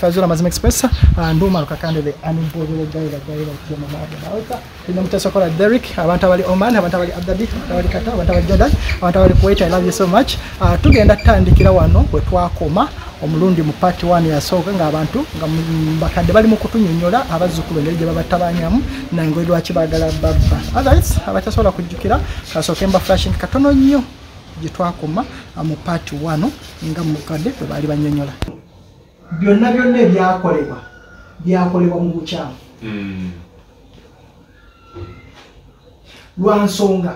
fazula mazima express uh, nduma lukakandele animbobere gaira gaira kiyama mabya naweka ino mutasokola Derek abantu abali Oman abantu abali Abu Dhabi abantu abali Qatar abantu abali Jordan abantu abali Kuwait I love you so much uh, tugenda tandikira wano bwe twakoma omulundi mu part 1 yasooka ng'abantu nga bakadde bali mu kutunyonnyola abazzukulu engeri gye babatabanyamu nange lwaki baagala babba otherwise abatasobola kujjukira kasooke mba flashing katono nnyo gye twakoma uh, mu part 1 nga mukadde bwe baali bannyonnyola byonna byonna ebyakolebwa byakolebwa mu bukyamu. Lwa nsonga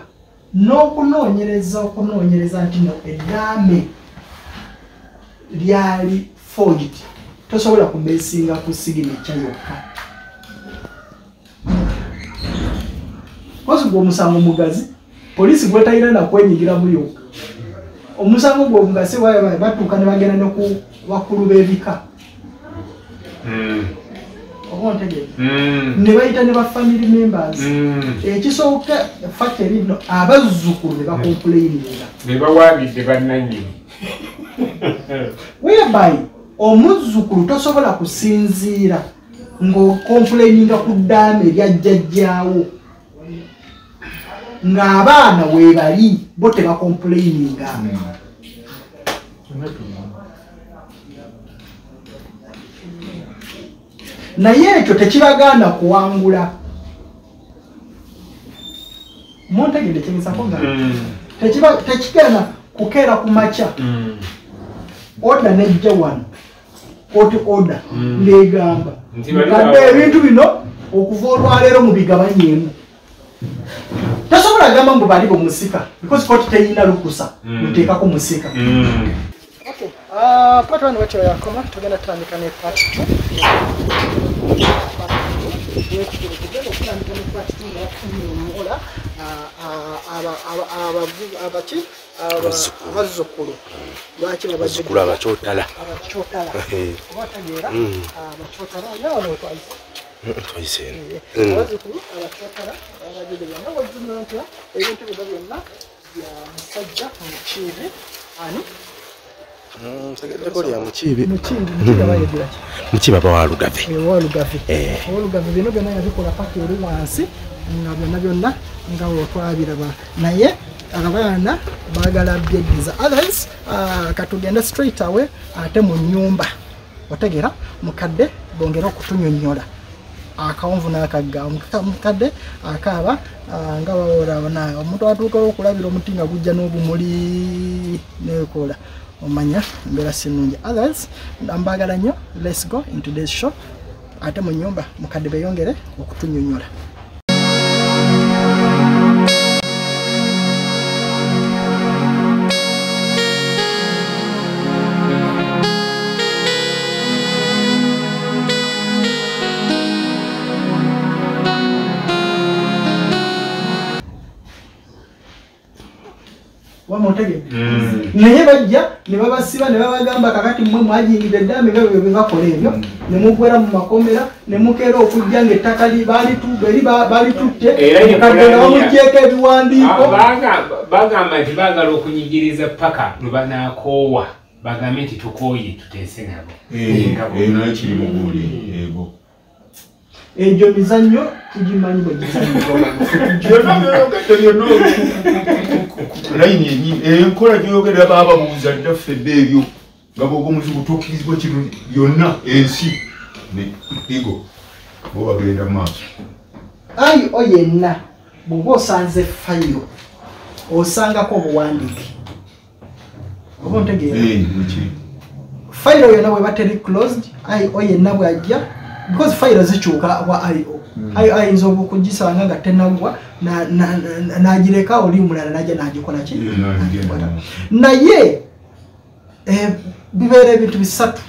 n'okunoonyereza okunoonyereza nti no eddaame lyali forged tosobola kubeesinga ku siginature yokka. Kosi gwomusango mugazi poliisi gwetalina nakwenyigiramu yokka. Omusango gwe mugasi batuuka ne bagenda ne ku bakulu b'ebika. Oba ontegeeza ne bayita ne bafamily members. Ekisooka fakeri no abazzukulu ne bakompuleininga bebawaabidde bannanyini whereby omuzzukulu tosobola kusinziira ng'okompuleininga ku ddaama eryajjajjaawo ng'abaana weebali bo tebakompuleininga naye ekyo tekibagaana kuwangula. Montegede kyemisako nga tekiba- tekigana kukeera ku makya. Oda nejja wano. Koti oda ng'egamba. Nti bali kadde ebintu bino okuva olwaleero mubigabanyeemu tasobola gamba mbu bali bumusika because koti teyina lukusa muteekako musika. Part one wetyo yakoma tugenda tutandika ne part two tugenda okutandika ne part two ngatunyomola abaki abazzukulu lwaki bazzukulu abakyotala abakyotala oba tegeera Mm. abakyotala nawe notwalisa twayiseeno abazzukulu abakyotala abagedebya nga wajjumira nti ebintu bino byonna bya musajja mukiibi ani ntegeddeko lya mukiibi mukiibi mukiibi abayegira ki mukiibi aba walugave owolugavi Eh. owolugavi bino byonna yabikola paka eri wansi nga byonna byonna nga wotwabiraba naye abaana baagala byeddiza otherwise ah, katugende straight away ate mu nyumba otegera mukadde bongere okutunyonnyola. Akawonvu n'akagga. Omuka- mukadde akaaba ah, nga bawoolabona omuntu atuukawo okulabira omuti nga gujja n'obumuli nekola omanya embeera sinungi otherwise mbagala nnyo let's go into this show ate mu nyumba mukadde beyongere okutunyonnyola wamutegedde naye bajja ne babasiba ne babagamba kakati mmwe mwajingidde eddaame nga bwe bebakola ebyo. Ne mugwera mu makomera ne mukeera okujja ngaettaka balitutte. Mukadde nga bamugyeko ebiwandiiko. Bagamba nti baagala okunyigiriza paka lwe banaakoowa. Bagambe nti tukooye tuteese nabo. Nga bo- nayo kiri mu guuli ego. Egyo mizannyo tugimanyi bwe layini enyini enkola gyoyogerera baababuuza ddaffe ebyo nga bwoga omuzibu butuukirizibwa kino byonna ensi ne igo bo bagenda mu maaso. Ayi o yenna bw'oba osanze fayiro osangako obuwandiike oba ontegeera? Ekiri fayiro yonna bweba teri closed io yenna bwajja because fayiro zikyuka wa io io ayinza okugisanga nga na- nagireka oli mulala najja nagikola ki naye eh, bibeera ebintu bisatu.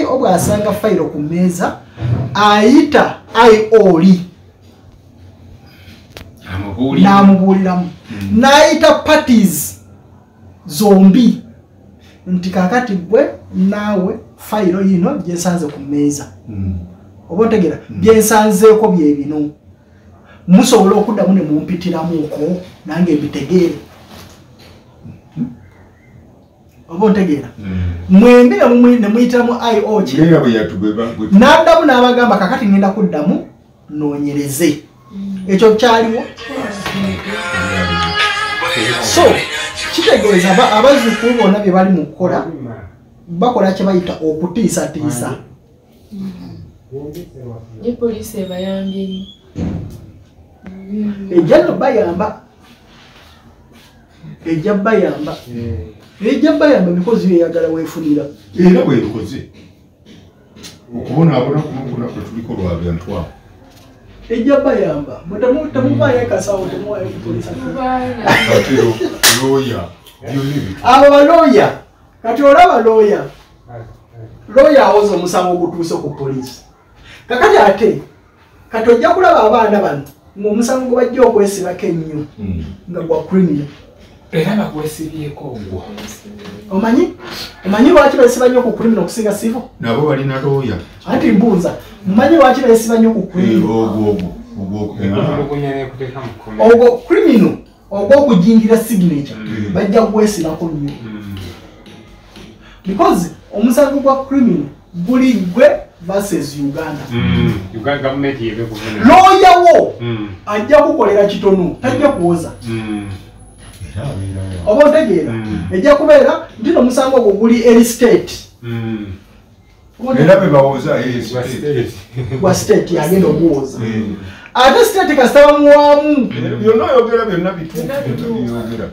Io bwasanga fayiro ku meeza ayita io oli amubuulira n'amubuuliramu n'ayita parties zombi nti kakati gwe naawe fayiro yino gyensanze ku mmeeza. Oba otegera byensanzeeko bye bino musobola okuddamu ne mumpitiramuuko nange mbitegeere. Oba ontegeera? Mwembi ne mumwi- ne muyitamu io ki ngera bwe yatugweba gwe n'addamu n'abagamba kakati ngenda kuddamu noonyereze. Ekyo kyaliwo. So kitegeeza aba- abazzukulu bonna bye bali mu kukola bakola kye bayita okutiisatiisa. Ne poliisi ebayambye ejja no bayamba. Ejja bayamba. Ejja bayamba bikozi byeyagala weefunira. Era bwebikoze okubonaabona kunokuna kwe tuliko lwa bantu abo ejja bayamba. Temuvaayo ekasawo temuwaayo kupolisa abo balooya kati olaba looya looya awoza omusango ogutuuse ku poliisi. Kakati ate kati ojja kulaba abaana bano ngaomusango gwe bajja okwesibako ennyo Mm. nga gwa criminal era bagwesibyeko ogwo. Omanyi? Omanyi lwaki beesiba nnyo ku criminal okusinga sivo nabo balina looya anti mbuuza mumanyi lwaki beesiba nnyo ku Eh, criminal ogwo eh, criminal. Ogw'okujingira signature Mm. bajja kwesibako nnyo. Mm. Because omusango gwa criminal guli gwe versus uganda. Mm. uganda gavumenti yebe kuvuna looya wo Mm. ajja kukolera kitono tajja kuwoza. Mm. abeerayo oba otegeera ejja kubeera nti nomusango ogwo guli eri state. Era be bawoza eh, Gwa state. gwa state agenda oguwoza Eh. ate state kasita bamuwaamu byonna oyogera byonna bituufu. Byonna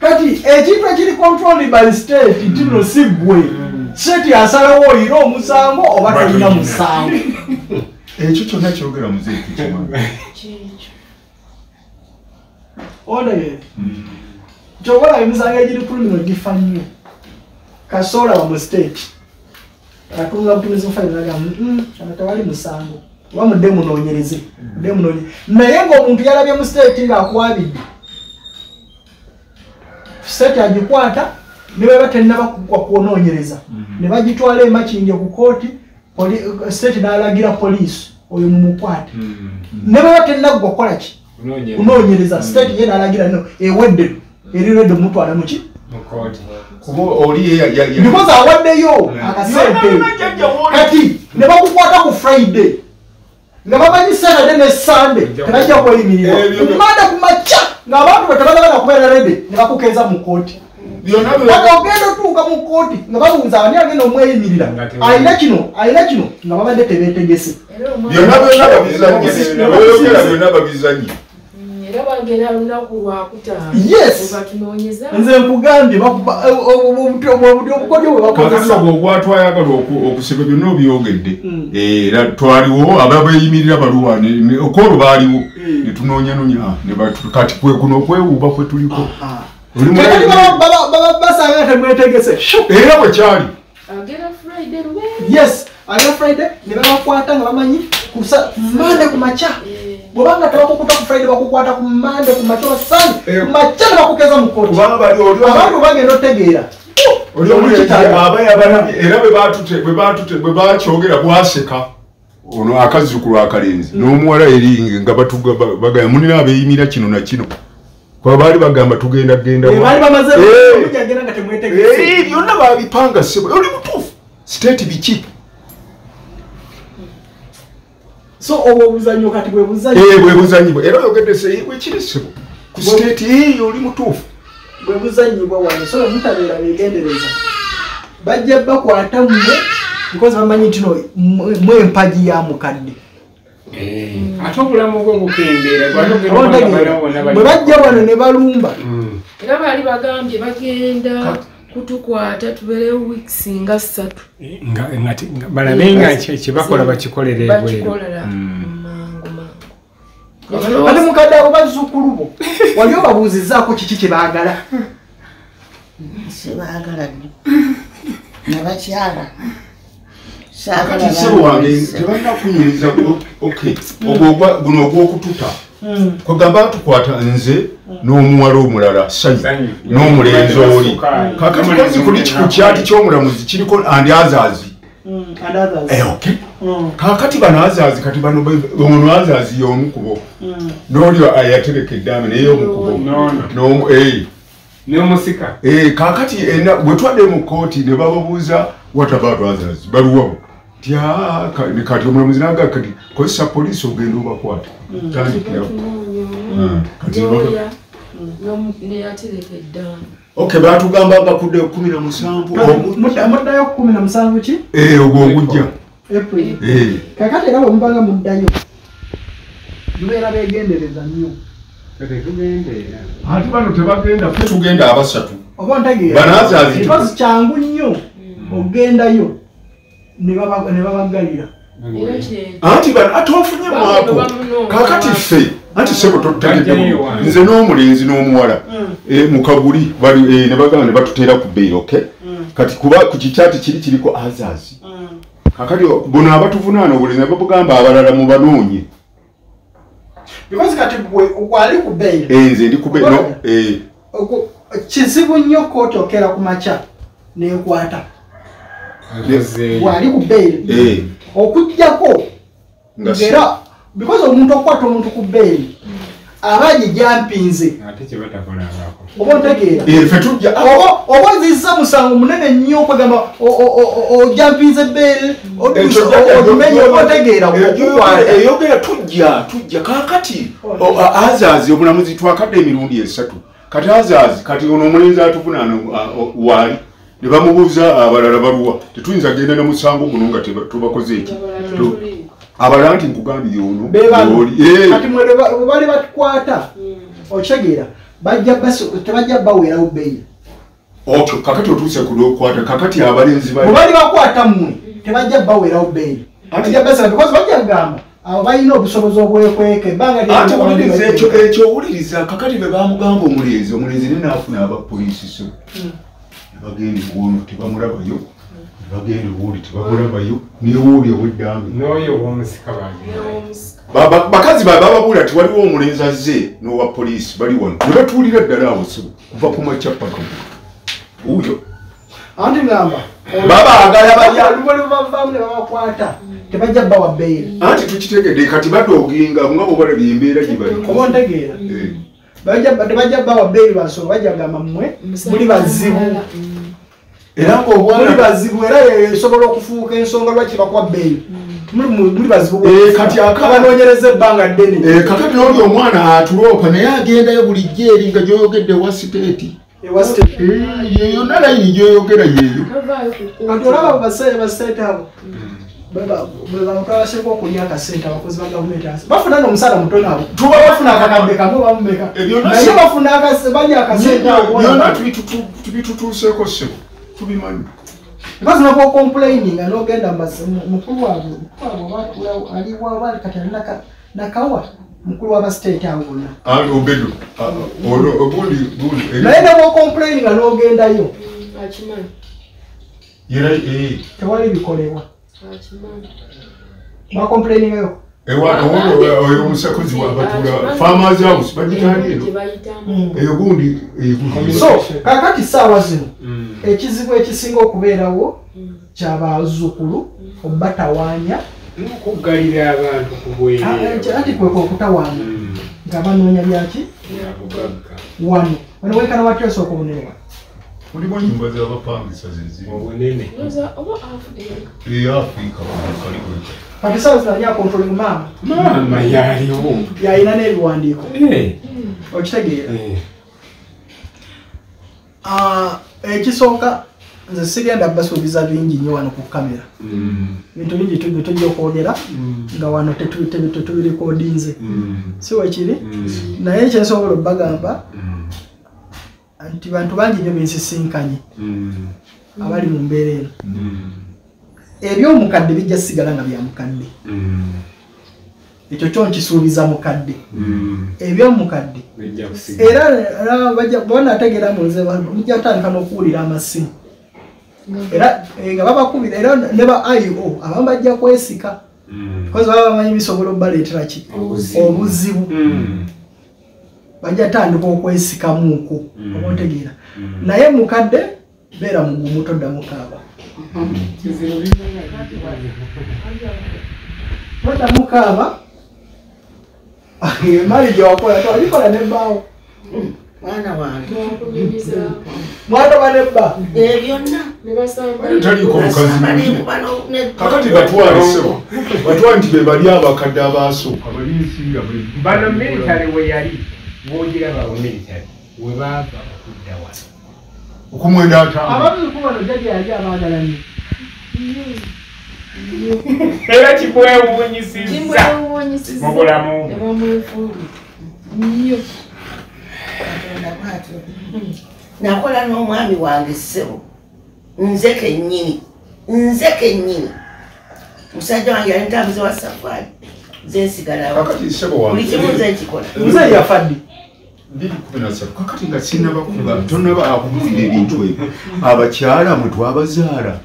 kati ekintu ekiri controlled by state nti no si gwe state asalawo oyina omusango oba talina musango? Ekyo kyonna kyogera muzeeki kyekyo otegeera kyobola emisango egiri criminal gifa nnyo. Kasoola wa mu state. Atunga butumizi mufainaga ano tewali musango. Oba mudde munoonyereze. Mudde munoonye. Naye ng'omuntu yalabye mu state ng'akwabidde state agikwata ne bweba terinaba kugwa kunoonyereza. Ne bagitwala emakinge ku kooti state n'alagira poliisi oyo mumukwate Mm. ne bweba terinaggwa kukola ki? Kunoonyereza. kunoonyereza. State ye n'alagira no ewedde eri redde mutwala muki because awaddeyo. Akasente kati ne bakukwata ku friday. Nga bamanyi saturday ne sunday. Tebajja kweyimirirwa. Manda ku makya ng'abantu bwe tebagala kubeera rede ne bakukeeza mu kooti byo- ogenda otuuka mu kooti nga babuuza ani agenda omweyimirira Nga alina kino alina kino nga babadde tebeetegese byonna byonna babizanye era bagera lunaku lwakutaano nze nkugambye o- obuti obukodyo bwe kakati bakozesa ogwo ogwatwayagala oku- okusiba byonna obyogedde. Mm. era twaliwo ababeeyimirira baluwa ne- ne- okolo baaliwo. Mm. netunoonyanonya ne batu- kati kwe kuno okwewuuba kwe tuliko. Ah. Baba basanga nga temwetegese era bwe kyali agera yes! Aga friday ne babakwata nga bamanyi mande ku makya. Eh, bwobanga tebakukuta ku friday bakukwata ku mande ku makya basani ku makya ne bakukeza mu abantu bagenda otegeera. Era bwe bakyogera bwaseka. Ono akazzukulu akalenzi. N'omuwala eringe nga bagamba munina abeeyimira kino na kino. Kuba baali bagamba tugenda genda Eh, wa- baali bamaze Eh. omujagenda nga temwetegese Eh, byonna babipanga sebo oli mutuufu. State biki so obwo obuzanyo kati bwe buzanyo Eh, bwe buzanyibwa era oyogedde se wekiri sebo ku state eyo oli mutuufu. Bwe buzanyibwa wano so mutabeera begendereza bajja bakwata mmwe because bamanyi nti no mwe- mwe empagi ya mukadde. Eh, ate obulamu bwe bukendeera bwe bajja wano ne balumba. Era baali bagambye bagenda kutukwata tubeerewo wiiki nga ssatu. Balabe nga kyebakola bakikolera. Ebweru ate mukadde abo bazzukulu bo. Wali obabuuzizaako kiki kye baagala? Sibaagala nnyo. Nabakyala kati sebo wange tebalina kunyiriza guno ogwokututa kwegamba tukwata nze n'omuwala omulala sanyu n'omulenzi oli. Kakati kozi kuli ku kyati ky'omulamuzi kiriko andi azaazi and others. Eh, okay. Mm. kakati bano azaazi kati bano ono azaazi y'omu kubo Mm. n'oli ayatereka eddaame naye eh. n'omusika. Eh, kakati bwe twadde mu kooti ne bababuuza what about others baluwawo ti "Ah, ka- ne kati omulamuzi naga kati kozesa poliisi ogenda obakwata Mm, kati Lawyer, n'omu- neyatereka eddaala. Ok batugamba bakudde kumi na musanvu. Muddayo kumi na musanvu ki? Eh, ogwo ogujja. April. Eh, kakati era bwe mubanga muddayo mubeera beegendereza nnyo. Ate bano tebagenda fe tugenda abasatu. Oba ntegeera Banaazazi- because kyangu nnyo ogendayo ne baba- ne babaggalira era kye anti bano ate ofunye mwako. kakati ffe anti sebo totegedde wange. nze n'omulenzi n'omuwala. Eh, mu kaguli bali eh, ne bagamba ne batuteera ku bbeeyi okay? Kati kuba ku kikyati kiri kiriko azazi kakati buno abatuvunaana obulenzi babugamba abalala mu banoonye Eh, nze ndi ku eh, Oku- kizibu nnyo kooti okera ku makya nekwata wali ku bbeeyi eh, okujjako ngaera because omuntu okukwata omuntu ku bbeeyi aba ate kyebatakolangako oba ontegeera? Eh, oba oba nzizza musango munene nnyo okwegamba ojampinze bbeeyi ogimenye oba ontegeera okukwata eyogera tujja tujja kakati o- a- azazi omulamuzi twakadde emirundi esatu. Kati azazi kati ono omulenzi atuvunaana a- o- waali ne bamubuuza abalala baluwa tetuyinza genda ne musango guno nga tubakoze eki Abalala nti nkugambye ono oli eh, bali batukwata okitegeera bajja baso- tebajja bawerawo bbeeyi. Okay kakati otuuse ku lwokwata kakati abalenzi bali. Bali bakwata mmwe tebajja bawerawo bbeeyi. Bajja basala because bajja kugamba abo balina obusobozi obwekweka ebbanga owuliriza kakati bwe bamugamba omulenzi omulenzi ne naafuna abapoliisi so nebagenda ewono tebamulabayo nebagenda ewoli tebamulabayo newooli ba- bakazi babe bababuula ti waliwo omulenzi azze n'owa poliisi bali wano. Ne batuulira ddala awo so kuva ku makya paka uyo anti ngamba babaagala balya lubali bavaamu ne babakwata tebajja bawa bbeeyi anti tukitegedde kati badooginga nga bwebalabye embeera gye baliko oba ontegeera? Eh. Bajja- tebajja bawa bbeeyi lwansonga bajja kugamba mmwe muli bazibu. Era ngaobwana bazibu era esobola okufuuka ensonga lwaki bakwa bbeeyi. Muli- muli muli bazibu Eh, kati aka- abanoonyereza ebbanga ddene. Eh, kakati n'oli omwana atuloopa naye agendayo bulijjo eri nga gyoyogedde wa siteeti. Ewa state Eh, yonna layini gyoyogera yeeyo. Olaba basente abo bantu abasinga okulya akasente abakozi ba gavumenti bafuna n'omusaala mutono abo Tuba bafuna akakadde kamu bamumeka naye bafuna balya akasente abo. byonna tubitutu- tubitutuuseeko sebo tubimanyi because nabo complaining n'ogenda mbas- mu- mukulu waabwe mukulu waabwe oba- aliwa bali kati ali naka- nakawa mukulu w'abastate abo bonna andi obedo ono ogundi gundi eri- naye nabo complaining n'ogendayo. Akimanyi. yera eh, tewali bikolebwa Akimanyi. bakomplainingayo ewa owono oyo omusakozi wabatula farmers house bagitali eno eyo gundi eh, so kakati saawa zino ekizibu ekisinga okubeerawo Mm. kyabazukulu obatawaanya n'okuggalira abantu ku bwereere anti kwekwe okutawaanya nga banoonya byaki? Wano. Wano wenkana watyesa okubonerwa mulimu enyumba z'abapangisa zeziri obunene. Ndowooza oba Africa. eafrika kaliwe kati saawa zino ali akontroling maama. Maama yaliwo. Yalina n'ebiwandiiko. Eh, okitegeera. Eh. Ah, ekisooka nze sigenda basuubiza bingi nnyo wano ku kamera. Mm, bintu bingi tu- bye tujja okwogera nga wano tetu- tetu- tetubirikodinze si wekiri naye kyensobola obbagamba mm, nti bantu bangi nnyo bensisinkanye. Mm, abali mu mbeera eno. Mm, ebyomukadde bijja sigala nga bya mukadde. Mm, ekyo kyo nkisuubiza mukadde. Ebyomukadde. Era era bajja- banategeera muze mujja kutandika n'okuwulira amasimu. Era eh, nga babakubira era ne ba io abamu bajja kwesika. Kozi baba bamanyi bisobola obbaleetera ki? Obuzibu. Mm, bajja tandika okwesikamuuko Mm. oba otegeera Mm. naye mukadde beera mugumu toddamu kaaba toddamu kaaba emali gyewakola twalikola nebbaawo mwana wange. Bakunyumiza mwana banebba ebyo byonna. Ne basamba. Taliko mukazi Basamba mulimi n'enkuba no- ne- kakati gatwale sebo batwale nti be bali abakadde bwe bano military we yali bwogiraba military we baava okudda wano. Okumwenda atanga abamuziku bano jaji yali abaagala nnyo era kimwewuunyisiza mu bulamu nnyo bw'atyo. nakola n'omwami wange ssebo. Nze kennyini. Nze kennyini. Musajja wange yali ntambuze wa safaari nze nsigalawo buli kimu nze nkikola. Nze yafa kakati nga sinnabakuba tonaba akubulira ebintu ebyo abakyala mwe twabazaala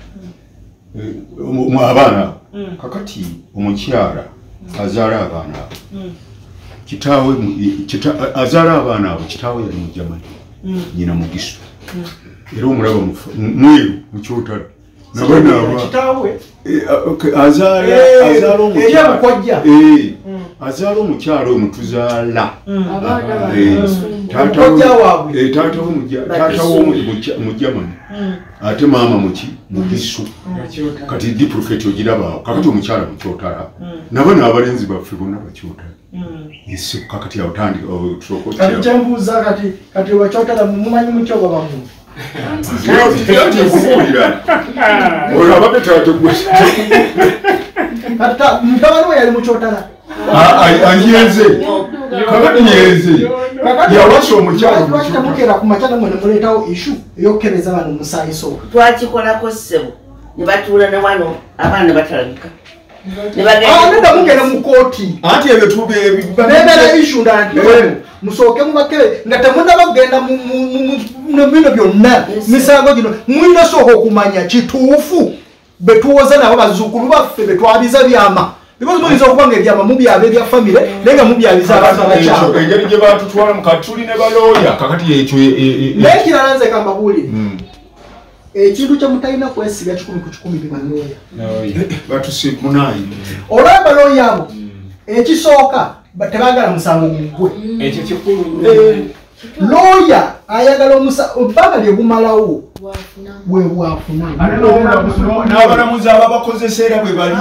eh, mu- mu abaana kakati omukyala azaala abaana abo. Kitaawe mu- i- kita- azaala abaana abo kitaawe yali mujamani nyina mugisu. Era omulaba mweru mukyotala nabanaaba azaala Eh, azaala omukyala. Eh, azaala omukyala oyo mutuzaala abaana Eh, taata waabwe. eh, mujamani ate maama muki mugisu kati dipuloketi ogirabaawo kakati omukyala mukyotala nabo n'abalenzi baffe bonna bakyotala. Ese kakati awo tandika kati kyembuuza kati kati wekyotala mumanyi mukyogo bamu kubuulira olwo abadde tategwe kati ta- mutabani we yali mukyotala anyenze kakati yenze yawasa omukyala lwaki temukeera ku makyana mwe nemuleetawo ishu eyokukebeza bano omusaayi sooka twakikolako ssebo ne batuula ne wano abaana ne batalabika ne neda mugenda mu kooti anti ebyo ndala nti Eh. musooke mubakebe nga temunaba kugenda mu- mu- mu- mu- bino byonna. Misango gino. Mulina sooka okumanya kituufu betuwoza nabo bazzukulu baffe betwabiza byama because muyinza okuba nga ebyama mubyaba ebya famire naye nga mubyabiza abantu abakyalo engeri gye batutwalamu kati tuli ne balooya. Kakati ekyo e- e- e- naye kirala nze kambabuulire Mm. ekintu kyemutalina kwesiga kikumi ku kikumi bibalooya batuse munayi olwaba balooya abo ekisooka ba- tebaagala musango gugwe ekyo kikulu looya ayagala lyegumalawo bwafuna. Bwe bwafuna. Ate n'obulamu- n'abalamuzi ababakozesa era bwe bali.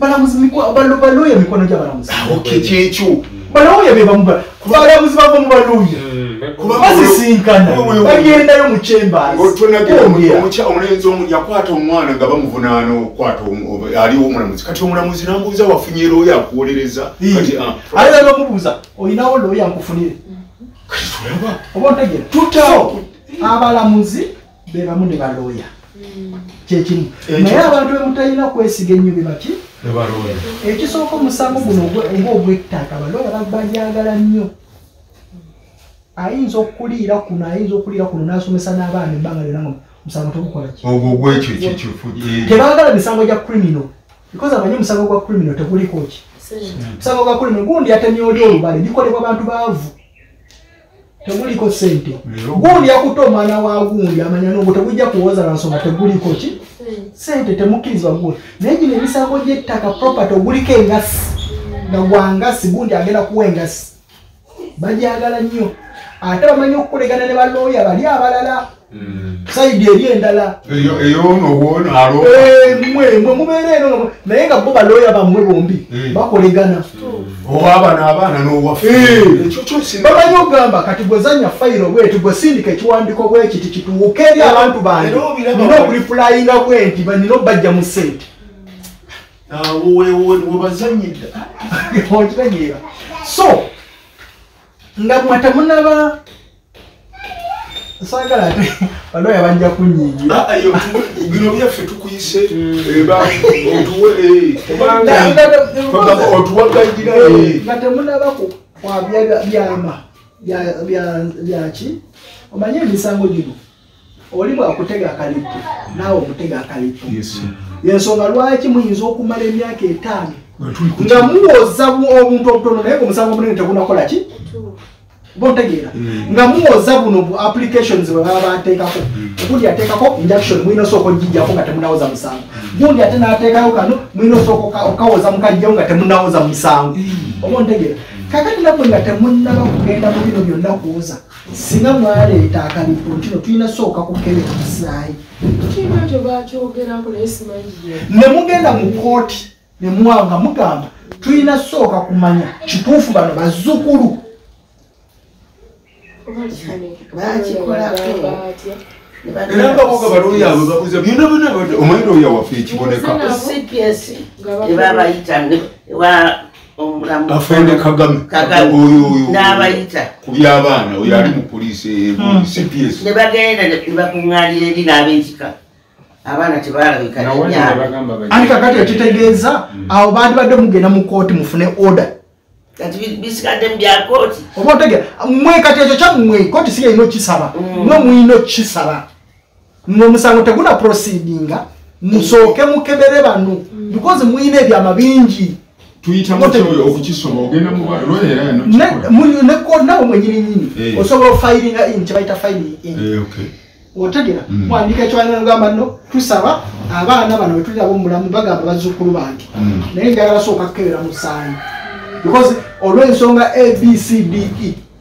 Balamuzi miko- balo- balooya mikono gy'abalamuzi oke kyekyo balooya be bamu ba- balamuzi bava mu balooya Wewe- wewe- bagendayo mu chambers. Tonagera Bongera. omulenzi omu yakwata omwana nga bamuvunaana okukwata aliwo omulamuzi kati omulamuzi nambuuza wafunye looya akuwolereza kati ah, ayinza n'omubuuza olinawo looya nkufunire oba ontegera tutawo abalamuzi be bamu ne balooya. Kyekimu Ekyo- naye abantu bemutalina kwesiga ennyo bebaki ekisooka omusango guno ogwe- nga ogw'ettaka balooya babalyagala nnyo. Ayinza okuliira kuno ayinza okuliira kuno n'asomesa n'abaana ebbanga lyonna nga musango tegukola ki? Ogwo gwekyo ekyekifu tebaagala misango gya criminal. Because amanyi omusango gwa criminal teguliko ki? Musango gwa criminal gundi yatemye oli olubale bikolebwa bantu baavu teguliko sente gundi yakuta omwana wa gundi amanya nogwo tegujja kuwoza na nsonga teguliko ki? Sente temukkirizibwa gundi naye gino emisango gy'ettaka property oguliko engasi nga gwangasi gundi agenda kuwa engasi bajagala nnyo. Ate bamanyi okukolegana ne balooya bali abalala saidi eri endala. Eyonowona alo Eh, mwe mwe mubeera eno naye nga bo balooya bammwe bombi Eh. bakolegana. Owaba n'abaana n'owaffe. Eh. ekyo kyosi bamanyi okugamba kati gwezanya fayiro bweti gwe sindika ekiwandiiko bwekiti kituuke eri abantu bange. nina okulipulayinga bwenti ba- nina okubajja mu sente webazanyidde okitegeera so nga mwe temunaba saagala ate balooya bajja kunyingira bino byaffe tukuyise. Eba otuwe eh, Nga- nga- Twagamba otuwagagira eh. nga temunaba ku- kwa bya- byama bya- bya- byaki omanye emisango gino. Oli bwakutega akalipu naawe omutega akalipu Yes. yensonga lwaki muyinza okumala emyaka etaano? Nga muwoza omuntu obutono naye nga omusango munene tegunakola ki oba otegeera nga muwoza buno bu applications bwe baba bateekako. Ogundi ateekako injection mulina osooka ogijjako nga temunawoza musango. Gundi ate n'ateekayo kano mulina osooka oka- okawoza mukajjawo nga temunawoza musango. Oba ontegeera kakati nabwe nga temunaba kugenda mu bino byonna kuwoza singa mwaleeta akalipooti no tulina sooka kukebera musaayi ne mugenda mu kooti ne muwa nga mugamba tulina sooka kumanya kituufu bano bazzukulu era nga boga balooya abo babuza byonna byonna bati- omanyi looya waffe ekiboneka cps ebabayita afende kagame. Kagame. oyo oyo n'abayita. Ku byabaana oyo ali mu poliisi eh, mu cps ne bagenda ne bakuŋŋaalira eri n'ab'ekika abaana tebalabika anti kakati ekitegeeza awo bandibadde mugenda mu kooti mufune order kati bi- bisigadde mu bya kooti oba otegera mwe kati ekyo kyammwe kooti si yalina okisaba mwe mulina okukisaba. Ngaomusango teguna proceedinga musooke mukebere bano because mulina ebyama bingi. Nawe mwenyininyini Eh. osobola ofayiringa in kyebayita filing in. Eh, okay. otegera Mm. mwandika ekiwaniro ngamba no tusaba abaana bano betulira bomulamu bagamba bazzukulu bange. Mm. naye njagala sooka kukebera musaayi because olw'ensonga abcde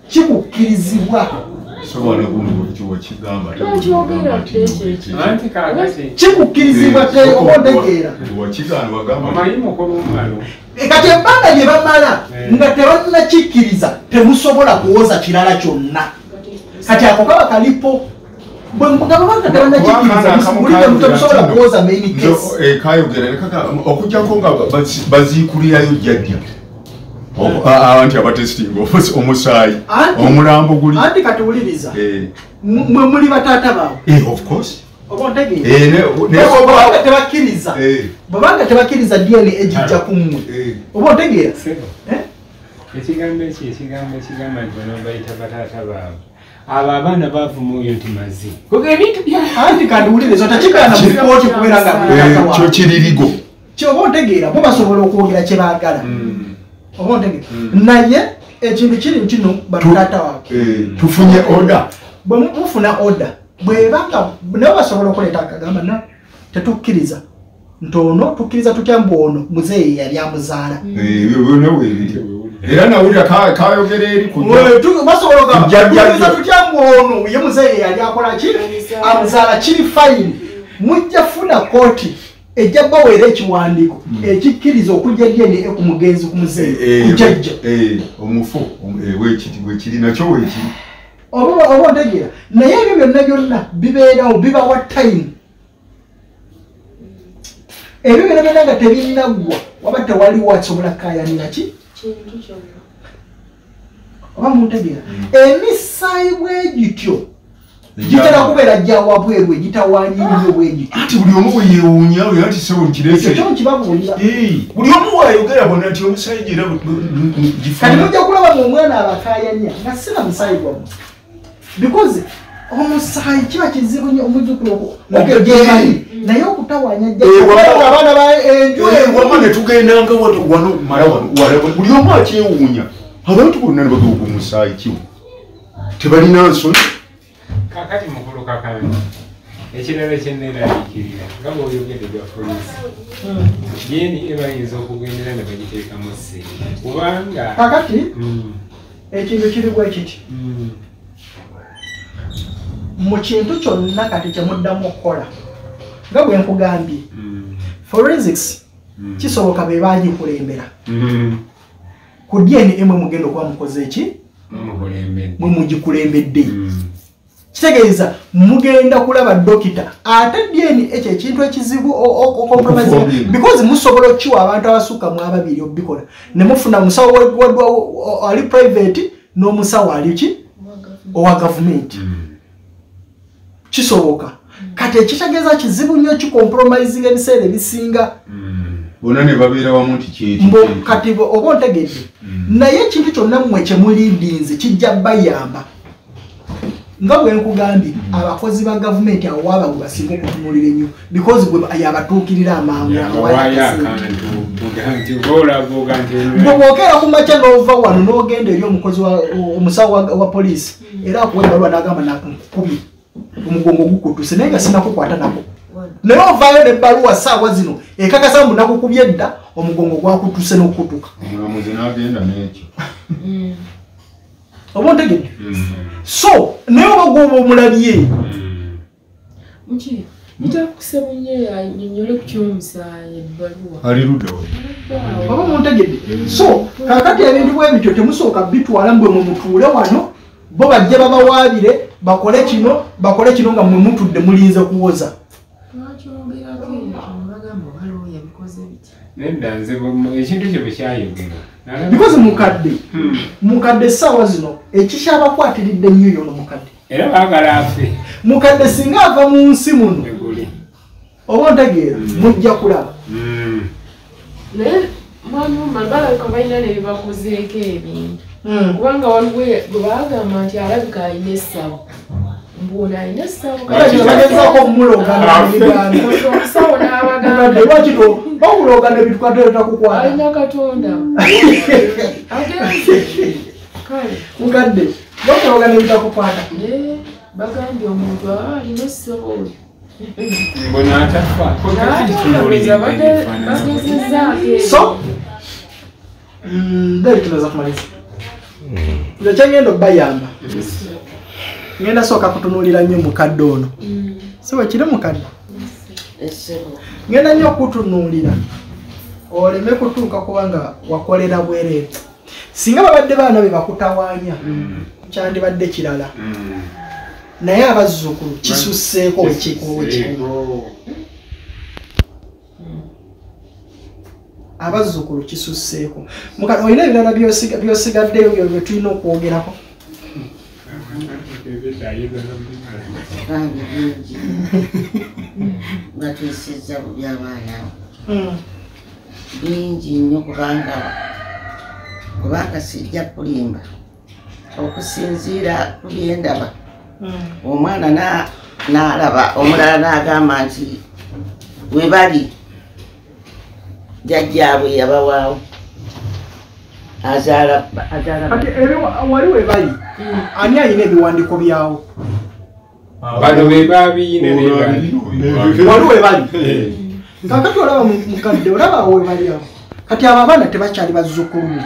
kikukkirizibwa kikukkirizibwa te oba otegeera wakigaana wagamba omanyi mukulu malo kati ebbanga lye bamala Eh. nga tebannakikkiriza temusobola kuwoza kirala kyonna. Kati ako kaba kalipo. Bwe nga babanga tebannakikkiriza mulide temusobola kuwoza main case. kayogera nekaka okujjako nga bazi- baziikulirayo jjajja anti abatestinga omusaayi. Omulambo guli. Anti kati wuliriza? Eh, mwe muli bataata baabwe? Eh, of course. Eh, tebakkiriza? Eh, bwebanga tebakkiriza dna ejijja ku mmwe? Eh. oba otegeera Eh? ekigambo eki ekigambo ekigamba nti bano bayita bataata baabwe. Abo abaana bavuma oyo nti mazi anti kandi wuliriza otakigana mu kooti kubeera nga kyo kiririgo. Kyoba otegeera bo basobola okwogera kye baagala oba otegeera naye ekintu kiri kino batata waabwe Eh, tufunye oda bwe mu- mufuna order bwebanga nabo basobola okuleeta akagamba na tetukkiriza. Nti ono tukkiriza tutya mbu ono? Muzeeyi yali amuzaala. Byonna weebiri era nawulira ka- kayogera eri jjo. tutya mbu ono? Ye muzeeyi yali akola ki? Amuzaala. amuzaala kiri fayini. Mujja funa kooti ejja baweera ekiwandiiko ekikkiriza okujja dna ku mugenzi ku muzeeyi Eh, ku jjajja eh, omufu om- eh, weekiri weekiri nakyo weekiri oba oba otegeera naye ebyo byonna byonna bibeerawo bibawa time. Ebyo byonna byonna nga tebinaggwa waba tewaliwo asobola kayanira ki? Oba muntegeera emisaayi bwe gityo gitera kubeera gya wabweru egitawanyirirwe bwe gityo anti buli omu bwe yeewuunya oyo anti sebo ekyo kireekere kyo kibabuulira buli omu waayogera bona nti omusaayi gyera kati mujja kulaba ngaomwana abakayanya nga sina musaayi gwamu because omusaayi kiba kizibu nnyo omuzukulu gyebali naye okutawanya Eh, wama- abaana ba enju wama ne tugendanga wano mala wano buli omu akyewuunya abantu bonna ne bagauga omusaayi kiwo tebalina nsoni kakati mukulu kakandi ekirala kyenneeraliikirira nga bw'oyogedde gwa polisi yeni ebayinza okugendera ne bagiteekamu ssente. Kubanga kakati? Mm, ekintu kiri bwe kiti. Mm, mu kintu kyonna kati kyemuddamu okukola nga bwe nkugambye mm, forensics kisoboka be bagikulembera Mm, ku dna mwe mugenda okuba mukoze eki mwe mugikulembedde kitegeeza mugenda kulaba dokita. Ate dna ekyo ekintu ekizibu o- o- ocompromising Okufumbira. because musobola okukiwa abantu abasukka mu ababiri obikola ne mufuna musawo ali private n'omusawo ali ki? Owa gavumenti mm. kisoboka. Kati ekitegeeza kizibu nnyo kicompromising ebiseera ebisinga. Bonna ne babeera wamu nti kyeki mbo kyeki. kati bo- oba ontegedde naye ekintu kyonna mmwe kyemulidinze kijja bayamba nga bwe nkugambye abakozi ba gavumenti awo waaba gwe basinga okutunulira ennyo because gwe ba- yabatuukirira amangu yawaayo abawayo akantu buga nti boolavuga nti bwe bwokeera ku makya n'ova wano n'ogenda eri omukozi wa- omusawo wa- poliisi era akuwa ebaluwa n'agamba nakukubye omugongo gukutuse naye nga sinakukwata nako. Naye ovaayo nebbaluwa saawa zino ekakasa mbu nakukubye edda omugongo gwakutuse n'okukutuka. N'ekyo oba ontegedde so naye oba gwoba omulabye muki mutakuse munye anyonyole ku kyomusaayi ebbaluwa? Ali luddawo oba muntegedde so kakati ebintu bwe bityo temusooka bitwala mbwe mwe mutuule wano bo bajje babawaabire bakole kino bakole kino nga mwe mutudde mulinze kuwoza. Nedda nze bwe- ekintu kye bwe bikozi mukadde Hmm. mukadde essaawa zino ekikyabakwatiridde nnyo yono mukadde. Era baagala afe. Mukadde singa ava mu nsi muno oba ontegeera mujja kulaba. Naye mwanyuma balabika balina nebibakozeeko ebintu. Kubanga waliwo gwe bagamba nti alabika alina essabo mbona alina essabo era kino bagezaako okumulogana mu Uganda. omusawo mukadde n'abagamba lwakito bakulogana ebitukwatera kukwata alina katonda mukadde bakulogana ebitakukwata bagambye omuntu alina bagezezaako ebyo. so mm, nderi tunaza kumaliza nze kyengenda okubayamba ngenda sooka kutunuulira nnyo mukadde ono. Mm. si wekiri mukadde? Ngenda nnyo okutunuulira oleme kutuuka kubanga wakolera bwereere singa babadde baana be bakutawaanya kyandibadde kirala. Naye abazzukulu kisusseeko wekikulu abazzukulu kisusseeko mukati olina ebirala byosiga- byosigaddeyo byo bye tulina okwogerako bangi bingi batwisizza bubi abaana bingi nnyo kubanga kubanga sijja kulimba okusinziira ku byendaba omwana na- n'alaba omulala n'agamba nti we bali jjajjaabwe yabawaawo azaala wali we bali ani alina ebiwandiiko byawo? Bano be babiina wali we bali. kakati olaba mu- mukadde olaba awo we bali awo. Kati abo abaana tebakyali bazzukulu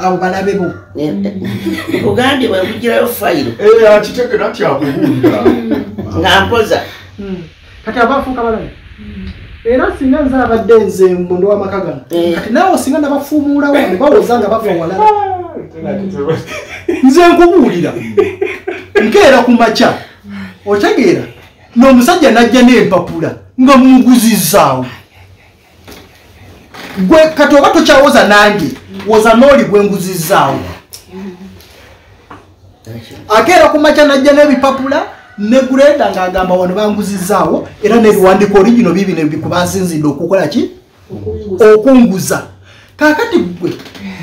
abo balabe bo. Bugambye bwe bugirayo fayiro. Akitegera nti akubuulira nga mpoza kati abafuuka balabe? Era singa nze abadde nze munda w'amaka gano. Eh. kati naawe singa nabafuumuulawo ne bawoza nga bava walala nze nkubuulira. Nkeera ku makya. Otegeera. N'omusajja najja n'empapula nga muguzizaawo. Gwe kati oba tokyawoza nange woza n'oli gwe nguzizaawo. Akeera ku makya najja n'ebipapula ne gureda ng'agamba wano banguzizaawo era n'ebiwandiiko origino bibino bikubasinzidde okukola ki? Okunguza kakati gwe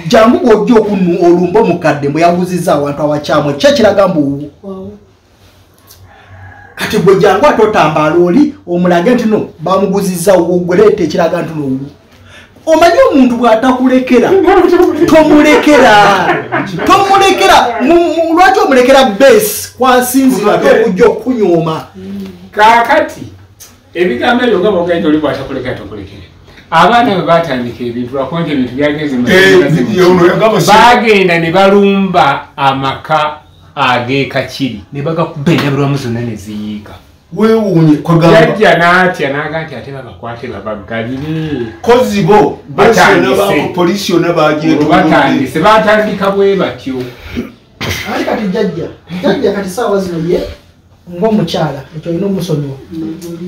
jangu bwojja okunu olumba omukadde mbwe yanguziza awantu awakyamu ekyo kiraga mbu Wow. kati gwe jangu ate otambaala oli omulage nti no bamuguziza gwereeta ekiraga nti nowu omanyi omuntu bw'atakulekera? Tomulekera. Tomulekera. Mu- mu- lwaki omulekera base kwasinzira ate okujja okukunyooma? Kaakati ebigambo ebyo nga bogenda oli bwatakulekera tokulekere abaana bwe batandika ebintu lwakuba nti ebintu byagenze mu ono yagamba si- bagenda ne balumba amaka ag'ekakiri ne bagakuba endabirwamu zonna ne ziyiika. Weewuunye yajja n'atya n'aga nti ate babakwate babaggalire. Kozi bo polisi yonna Olwo bagyetunuulire batandise batandika bwe batyo. Ate kati jjajja? Jjajja kati saawa zino ye ng'omukyala ekyo olina omusonyiwa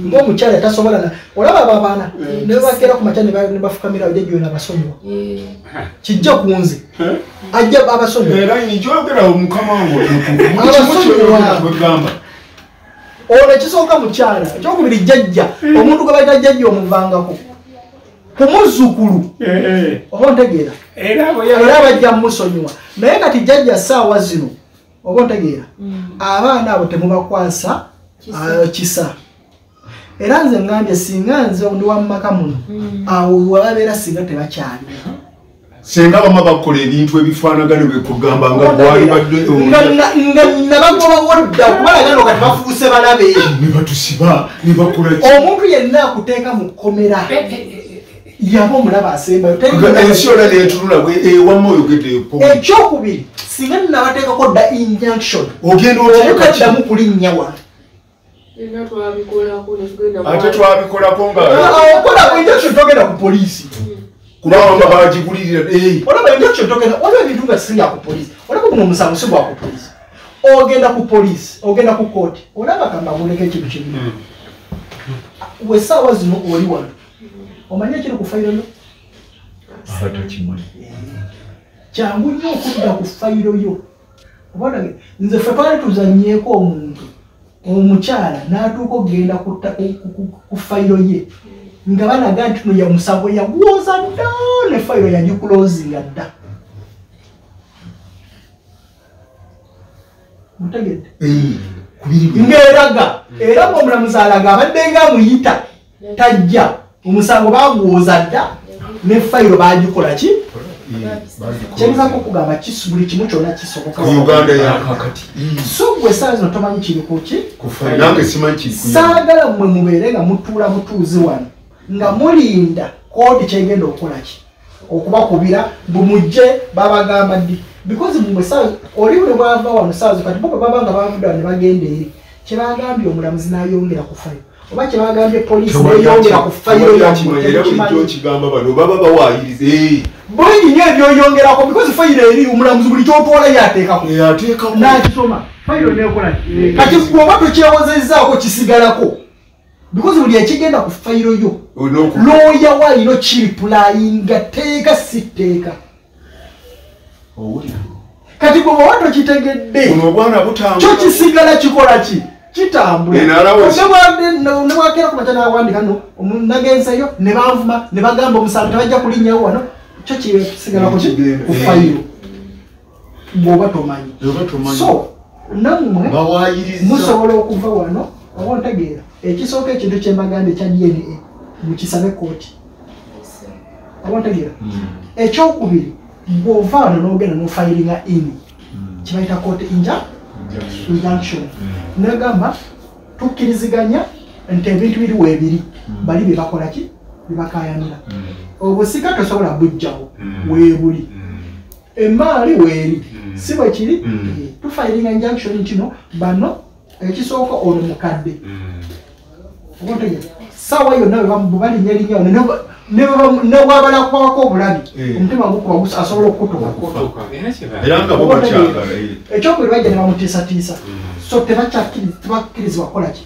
ng'omukyala tasobola na olaba abo abaana ne bakeera ku makya ne ba- ne bafukamirawo jjajja oyo abasonyiwa Eh, kijja ku nze ajja abasonyiwa. Era nkyogera mukama wange Abasonyiwa. kwegamba olwo ekisooka mukyala ekyokubiri jjajja omuntu gwe bayita jjajja omuvangako ku muzzukulu oba ontegeera era bwe era bajja mumusonyiwa naye kati jjajja saawa zino oba ontegeera mm. abaana abo temubakwasa Kisa. ah, kisa. Era nze ngambye singa nze ndi wamumaka muno Mm. awo wababeera singa tebakyali singa bama bakola ebintu ebifaanagane bekugamba nga gwali badde nga nabagobawo dda okubalaga no kati bafuuse balabe. Ne batusiba ne bakola omuntu yenna akuteeka mu kkomera yaba omulaba asembayo ensi yona netunula ewamu oyogedde ekyokubiri singa nnabateekako dda injunction ogenda otya obutaddamu kulinnya wano era twabikolako netugenda ate twabikolako nga okola ku injunction togenda ku poliisi. Kubanga bagigulirira eh, olaba injunction togenda waliwo ebintu nga sirya ku poliisi. Olaba guno omusango si gwa ku poliisi. Ogenda ku poliisi ogenda ku kooti olaba kambabuleko ekintu kimu we saawa zino oli wano omanye ekiri ku fayiro yo atakimanyi kyangu nnyo okudda ku fayiro yo. Obanage nze fe twali tuzanyeeko omuntu omukyala n'atuuka okgenda ku fayiro ye nga banaga nti no ya musango yagwoza dda ne fayiro yagikulozinga dda. Mutegedde? Ng'eraga era ngaomulamuzi alaga abadde nga amuyita tajja omusango bagwoza dda ne fayiro bagikola ki? Kyenzako okugamba buli kimu kyonna kisoboka. Ku uganda yakakati so gwe saa zino tomanyi kiri ku ki? Kufa nange simanyi kiri ku Uganda. saagala mmwe mubeere nga mutuula butuuzi wano nga mulinda kooti kyegenda okukola ki? Okubakubira bumujje babagamba ddi? Because saa oli buli bwava wano saazi kati bo bwe baba nga bavudda wano ne bagenda eri kyebagambye omulamuzi n'ayongera ku fayo oba kyebagambye poliisi neyongera ku fayiro yammwe era bulijjo temukimanyi okigamba bano baba bawayiriza eh, bulungi nyo ebyoyongerako because fayiro eri omulamuzi buli kyotwala eh, ateekamu nakisoma fayiro nekola kati bwoba tokyewozezzaako kisigalako because buli ekigenda ku fayiro yo looya waalino kiripulayinga teeka si tteeka Owulira? kati gwe bwoba tokitegedde buno obwana butambula kyo kisigala kikola ki kitambula. Eh, nalawo- Ne bwa- ne- ne bwakeera kumaca nawandika no nagenzeyo ne banvuma ne bagamba omusango tebajja kulinnyawo wano kyo kisigalako ki Kigenda, ku eh. fayiro. Bw'oba tomanyi. So nammwe musobola okuva wano oba ontegeera ekisooka ekintu kyembaganda ekya dna mukisabe kooti oba ontegeera? Ekyokubiri bw'ova wano n'ogenda nofayiringa in kibayita kooti inja injunction. Negamba tukkiriziganya nti ebintu biri weebiri bali byebakola ki? Byebakayanira obusika tosobola bujjawo. Weebuli emaali weeri. Si bwe kiri? Tufayiringa injunction kino bano ekisooka ono mukadde. Oba ontegeera saawa yonna bwebalinyalinnyawo newabalakwako obulabi Eh. omutima gukuba asobola okukutuka. Eh. ekyokubiri bajja ne bamutiisatiisa. So tebakkirizibwa kukola ki?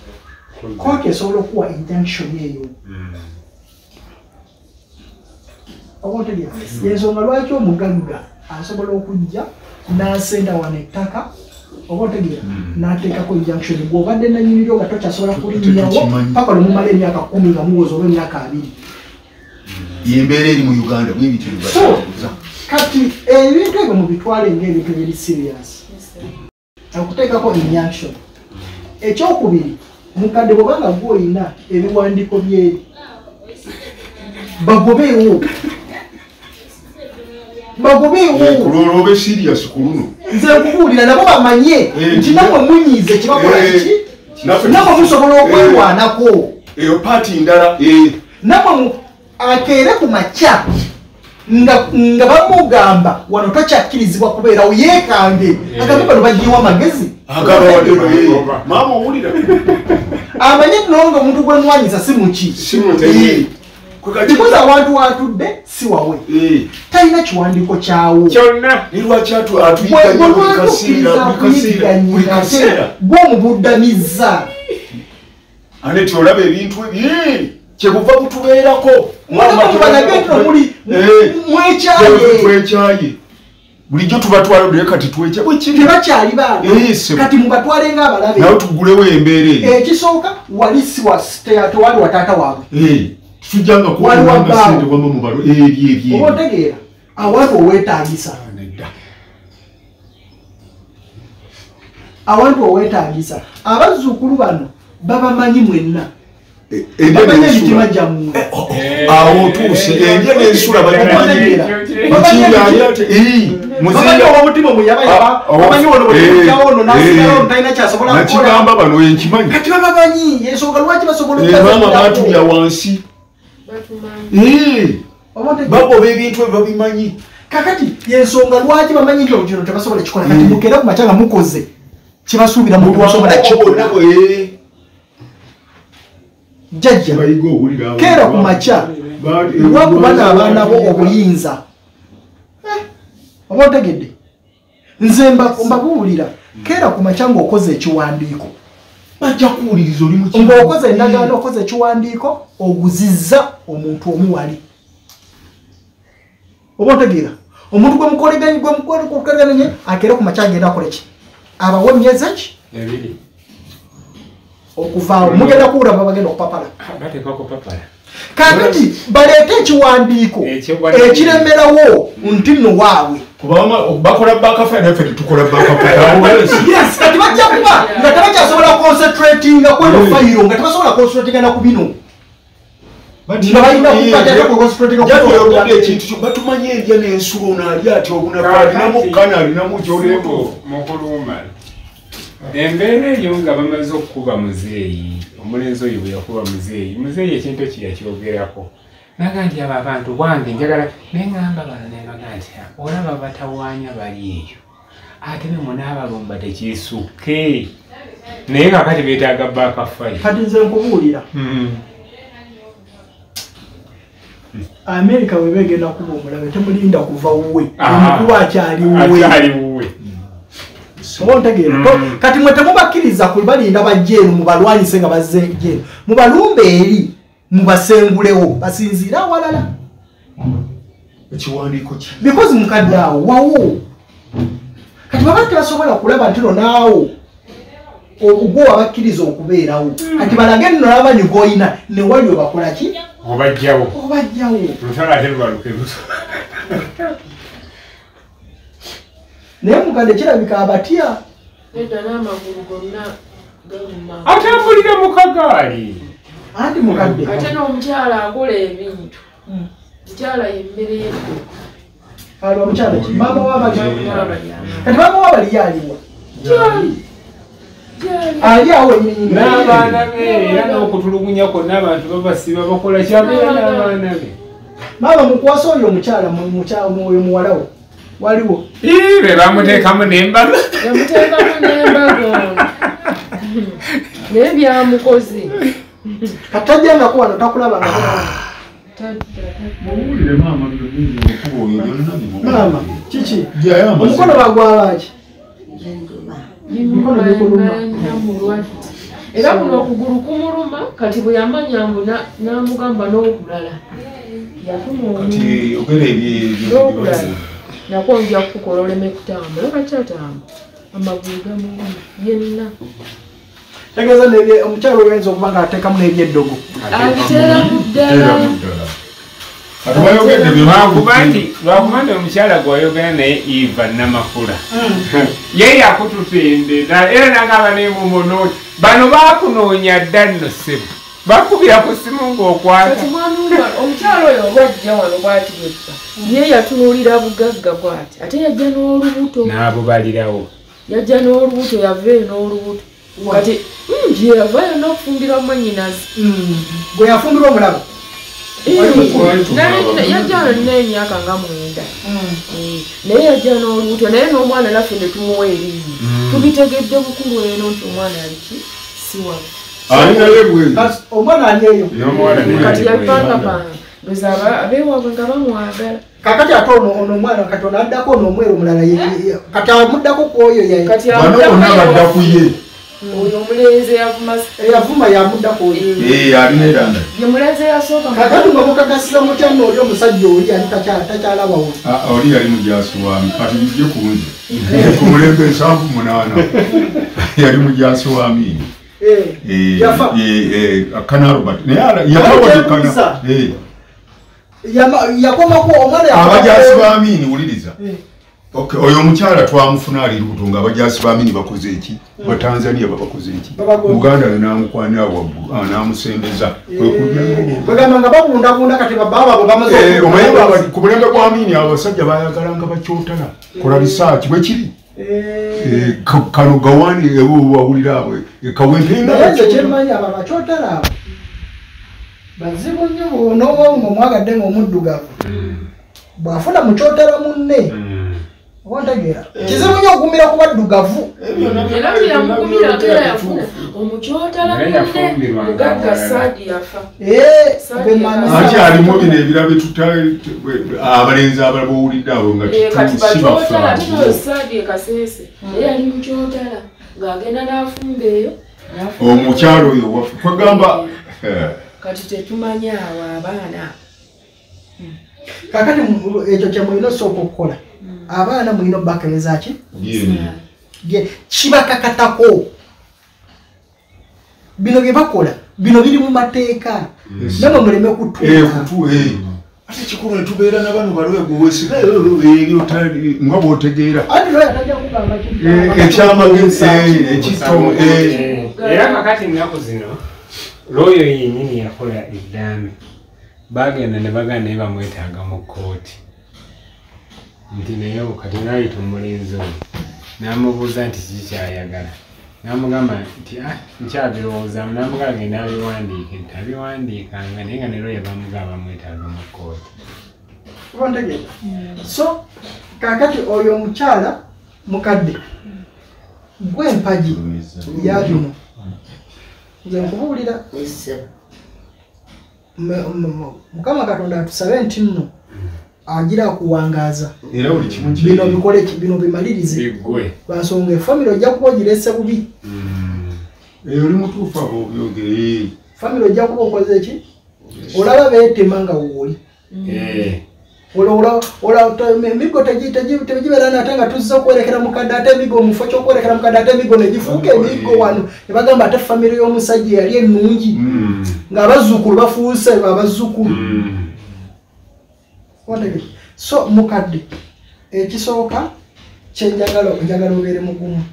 Kooti esobola okuwa injunction eyo? Oba otegeera yensonga lwaki omugagga asobola okujja n'asenda wano ettaka? Oba otegeera n'ateekako injunction bw'obadde nanyiniryo nga tokyasobola Tetukimanyi. paka lwemumala emyaka kumi nga muwoza oba emyaka abiri yembeera eri mu uganda bwebityo so kati ebintu ebyo mubitwale ngaebintu ebiri serious. Okuteekako injunction. Ekyokubiri mukadde bwobanga gwoyina ebiwandiiko byeri bagobeewo. Bagobeewo. Kuloola obe sirias ku luno. Nze nkubuulira nabo bamanye Eh, nti namwe munyiize kibakola Eh, namwe musobola okwerwanako eyo paati ndala eh, namwe akeere ku makya. Nga bamugamba wano tokyakkirizibwa kubeerawo yeekange agambe bano bagiwa amagezi. Eh. maama owulira. Amanye tunawo nga omuntu gwenwanyiza si muki. Eh, kikozi awantu watudde si wawe. Eh, talina kiwandiiko kyawo kyonna. Ne lwaki atu- atuyiganya buli kaseera buli kaseera buli kaseera gwomubuddamizza ane ti olaba ebintu ebye kyebuva butubeerako Eh. mwekyaye bulijjo tubatwala naye kati twekya bwekiri tebakyali baana. Eh, mubatwale ng'abalabe. Nawe tugulewo embeera eyo ekisooka wali si wa te- tewali wa taata waabwe. Eh, tujjanga Waliwo kuwanga sente wama mu balo oba otegeera awantu oweetaagisa awantu oweetaagisa abazzukulu bano babamanyi mwenna awo otuuse endya n'ensula bagimanyi mukibyali ate eh, bamanyi muzinga owomutima mwe yabayaba Ah, bamanyi ono bwetujjawo ono nasigala ono Eh, talina kyasobola kukola nakigamba bano enkimanyi kati babamanyi ensonga lwaki basobola Eh, maama okubazanyirako? batulya wansi Eh, bagoba ebintu ebyo babimanyi kakati yensonga lwaki bamanyi nti olugero tebasobola kikola kati mukera ku makya nga mukoze kibasuubira mu tebasobola kikola jjajja keera ku makya. Lwakuba n'abaana bo obuyinza. Eh, oba otegedde? Nze mba- mbabuulira keera ku makya ng'okoze ekiwandiiko. Bajja kuwuliriza oli ng'okoze endagaano okoze ekiwandiiko oguzizza omuntu omuwali oba otegeera? Omuntu gwe mukoleganye gwe mukoleganye akeera ku makya agenda akola ki? Abawa emyezi ki? Ebiri okuvaawo mugenda kuwula baba bagenda okupapala. Papala kakati baleete ekiwandiiko ekiremerawo nti nno waabwe. Bakola bakafa naffe tetukola bakafayawesi yes kati bajja kuba nga tebakyasobola concentratinga kweno fayiro nga tebasobola concentratinga na ku bino. Batumanye endya n'ensulo naali ati obunaku alinamu kana alinamu mukuluma embeera eyo nga bamaze okukuba muzeeyi omulenzi oyo bwe yakuba muzeeyi muzeeyi ekintu ekyo yakyogerako. Naga nti abo abantu bwange njagala neŋŋamba bano nebaga nti olaba batawaanya bali eyo ate be munaabalumba tekisukke. Naye kakati beetaaga baakafayi kati nze nkubuulira. Amerika weba egenda kuba omulabe temulinda kuva wuwe omukulu akyali wuwe. Akyali wuwe oba ontegeera Mm. kati mwe temubakkiriza kubalinda bajja eno mubalwanyise nga bazze eno. Mubalumbe eri mubasengulewo basinziire awalala ekiwandiiko ki? Bikozi mukadde awo wawo. Kati baba tebasobola kulaba nti no naawo ogwo wabakkiriza okubeerawo. Kati balage nno nabanyi goyina newali obakola ki? Obajjawo. Obajjawo. Lusala ate lubaluke luso naye mukadde kirabika abatya? Atambulira mu kagaali. Anti mukadde. Ate n'omukyala akola ebintu. Mukyala yemmere yeddo ali omukyala ki? Maama wabali n'abalyama kati maama wabali yaliwa? Ali awo n'abaana be era n'okutulugunya kwonna abantu babasiba bakola kyabeera n'abaana be. maama mukwasa oyo omukyala mu- mukyala oyo muwalawo waliwo? Be bamuteekamu n'embaga yamuteekamu n'embaga naye byamukoze katajjangako wano takulabanga muwulire maama maama kiki omukono mulwadde era buno okugulu kumuluma kati bwe yamanya mbu na- n'amugamba n'okulala yafuna kati omu ogera ebyo n'okulala nako nja kukukola oleme kutambula kakyatambula amagulu gamuluma yenna. Tegeeza nebye omukyala oyinza okuba nga ateekamu n'ebyeddogo abiteeramu ddala. Nti omukyala gwayogera naye eva namakula ye yakututendera era nagamba nemumunoonya bano bakunoonya dda nno ssebo. Bakubira ku simu ng'okwata. Omukyala oyo obajja wano bwati bwetta ye yatunuulira bugagga bwati ate yajja n'olubuto. N'abo balirawo yajja n'olubuto yava eyo n'olubuto. Kati mm, gye yavayo n'okufumbira mwanyinazi gwe yafumbirwa omulabo yajja n'emyaka nga mwenda. Eh, naye yajja n'olubuto naye n'omwana naffe ne tumuwa eriiyi tubitegedde bukulu eno nti omwana aliki bwe Kati omwana ali eyo? N'omuwala naye kati ali yabipangapanga ndoza abeewaabwe nga bamwagala kakati ate ono ono omwana kati ono addako ono omweru omulala ye- ye- ye- kati amuddako ku oyo ye- kati bano bonna badda ku ye. Oyo omulenzi yavuma eyavuma yamuddako oyo. Eh, alina eranda ye mulenzi eyasooka mu- kakati nga mukakasira mutya nno oli omusajja oli ali takyala- takyalabawo Ah, oli yali mujasi wami kati bijje ku nze. Ku mulembe ensanvu munaana. Yali mujasi wami Eh, Eh, eh, eh, kana robert naye ala- yakomako omwana abajasi ba amini wuliriza. Eh, Okay, oyo omukyala twamufuna ali lubuto nga abajasi ba amini bakoze eki? Batanzania babakoze eki? Muganda we namukwanira waggulu ah, namusembeza. Eh, bagamba nga babundabunda kati bababa bwe bamaze Eh, ku mulembe gwa amini abasajja bayagalanga bakyotala. Kola risaaki bwekiri Eh, Eh, ka- kano gawani ewo wawulira abwe kawempenga naye nze kyemanyi abo abakyotala abo bazibu nnyo n'obwongo omwagadde ng'omuddugavu bw'afuna mukyotera munne Mm. ontegeera kizibu nnyo okugumira ku baddugavu. Era teyamugumira era yafuna omukyotala munne mugagga saadi yafa. Ee bemanya ati alimu bino ebira abalenzi abala bowulidde abo nga Eh, kati bakyotala sibafa saadi ekaseese naye yali mukyotala ng'agenda n'afumba eyo. Omukyalo oyo waffe kwegamba kati tetumanya awo abaana. Kakati mu- ekyo kye mulina osooka okukola. Abaana mulina obbakereza ki? Kibakakatako. Bino bye bakola bino biri mu mateeka. Namwe muleme kutuuka. Ate kikulu netubeera nabano balwegowesi eri otali nga bwotegeera. Eh, ekyamagezi eh, eh. Eh, era kakati ennaku zino looyo yennyini yakola eddaami bagenda ne baganda naye bamwetaaga mu kkooti. Nti naye kati naayita omulenzi oyo n'amubuuza nti kiki kyayagala? N'amugamba nti "Ah, nkyabirowoozamu n'amugamba agenda abiwandiike. Nti abiwandiikanga naye nga ne looyo bamugamba bamwetaaga mu kkooti. Ontegeera? so kakati oyo omukyala mukadde gwempagi ya bino nze nkubuulira mukama katonda atusabe nti nno agira akuwangaaza bino bikole bino bimalirize. Lwansonga efamire ojja kuba ogirese bubi. Oli mutuufu abo byogere famire ojja kuba okoze ki? Olaba beetema nga wooli Eh, emigo tegibeera nate nga tuzze okwerekera mukadde ate emigo omufo kyokwerekera mukadde ate emigo negifuuka emigo wano. Nebagamba ate famire y'omusajja yali ennungi ng'abazzukulu bafuuse abazzukulu Otegedde? so mukadde ekisooka kyenjagala njagala obeere mugumu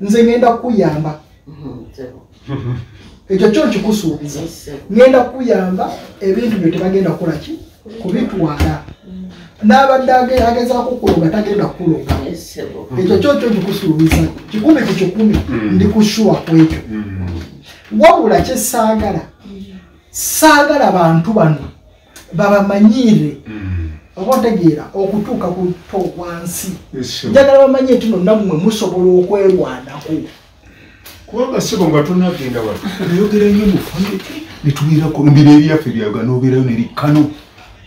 nze ngenda kukuyamba. Ekyo kyo nkikusuubiza. Ngenda kukuyamba ebintu byo tebagenda kukola ki kubitwala n'abadde age- agezaako kuloga tagenda kuloga ekyo kyo kyo nkikusuubiza kikumi ku kikumi ndi kushuwa ku ekyo wabula kyesaagala saagala bantu bano babamanyiire. Oba otegeera okutuuka ku to wansi. Njagala bamanye nti nonna mmwe musobola okwerwanako. Kubanga sebo nga tonagenda wa? Nayogera nnyo mu famire netubeerako mbiro ebyaffe byaga nobeerayo nerikkano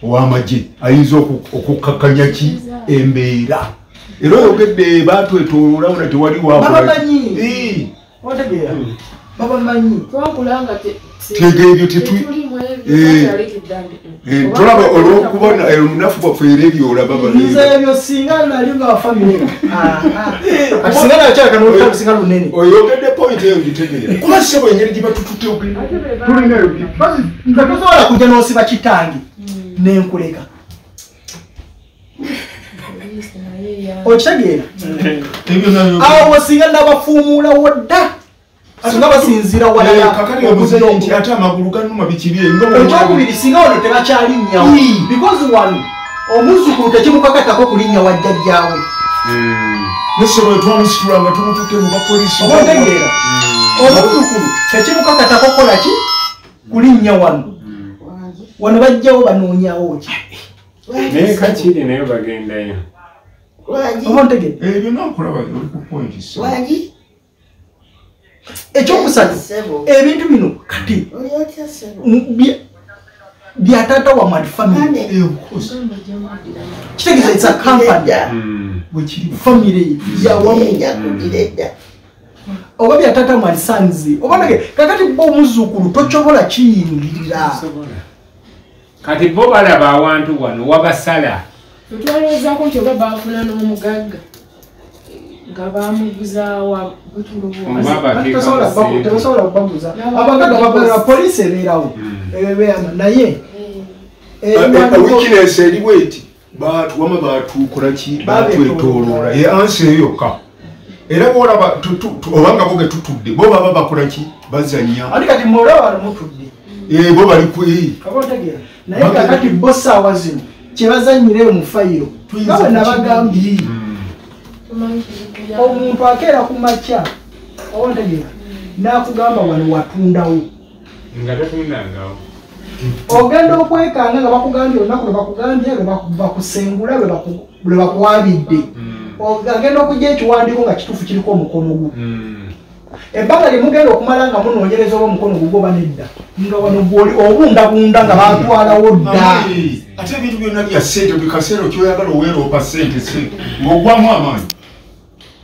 ow'amagye ayinza oku- okukakkanya ki? Embeera. Era oyogedde batwetooloolawo na tewali te- Tega ebyo Eh. Eh, tolaba olwokubona eh, olunafu bwaffe era ebyo olaba nze baleero ebyo singa nali nga wafamire ati singa nakyaleka nolutalo singa lunene. Oyogedde point eyo ngitegeera. Kuba sebo engeri gye batututte ogenda Ate be ba- tulinayo nze tosobola kujja n'osiba kitange nenkuleka. Okitegeera awo singa nabafuumuulawo dda singa basinziira walala kakati yabuze nti ate amagulu ganuma bikirye nga ekyokubiri singa wano tebakyalinnya Mm. because wano omuzzukulu tekimukakatako kulinnya wa jjajjaawe. Nesebo twamusitulanga tumutuke mu bapoliisi oba otegeera omuzzukulu tekimukakatako kola ki? Kulinnya wano wano bajjawo banoonyawo ki naye kakiri naye bagendayo. Oba ntegere ebyo nakulaba oli ku point sebo wangi ekyokusatu ebintu bino kati bya- taata wa mad family. Eh, kitegeeza it's a company. Edda. bwe kiri family yawamu oba bya taata mad sons. Oba nage kakati bo omuzzukulu tokyobola kiyingirira kati bo balaba awantu wano wabasala. Twalowoozaako nti oba baafuna n'omugagga nga bamuguzaawa butulubuwazi Oba- Tosobola kubagu- tebasobola kubaguza. Abagagga bakolera poliisi. ebeerawo. Ebeera naye. Eh, waliwo- weakness eri bweti. Wama batukolaki batwetoloola ye ansi eyo yokka era bolaba tu- tu- tu- obanga bo getutudde bo baba bakolaki bazanya ati kati mulaba wano mutudde? Eh, bo bali naye kakati bo saawa zino kyebazanyireyo mu fayiro. Nga bwe nabagambye omuntu akeera ku makya oba ntegeera n'akugamba wano watundawo. Nga tatundangawo ogenda okwekanga nga bakugambye olunaku lwe bakugambye bakusengula lwe baku- lwe bakuwabidde. O- agenda okujja ekiwandiiko nga kituufu kiriko omukono gwo ebbanga lyemugenda okumala nga munoonyereza oba omukono gugwo oba nedda nga wano gwoli obundabunda nga batwalawo dda. Ate ebintu byonna bya sente buli kaseera kyoyagala oweeroopa sente sente ng'ogwamu amaanyi.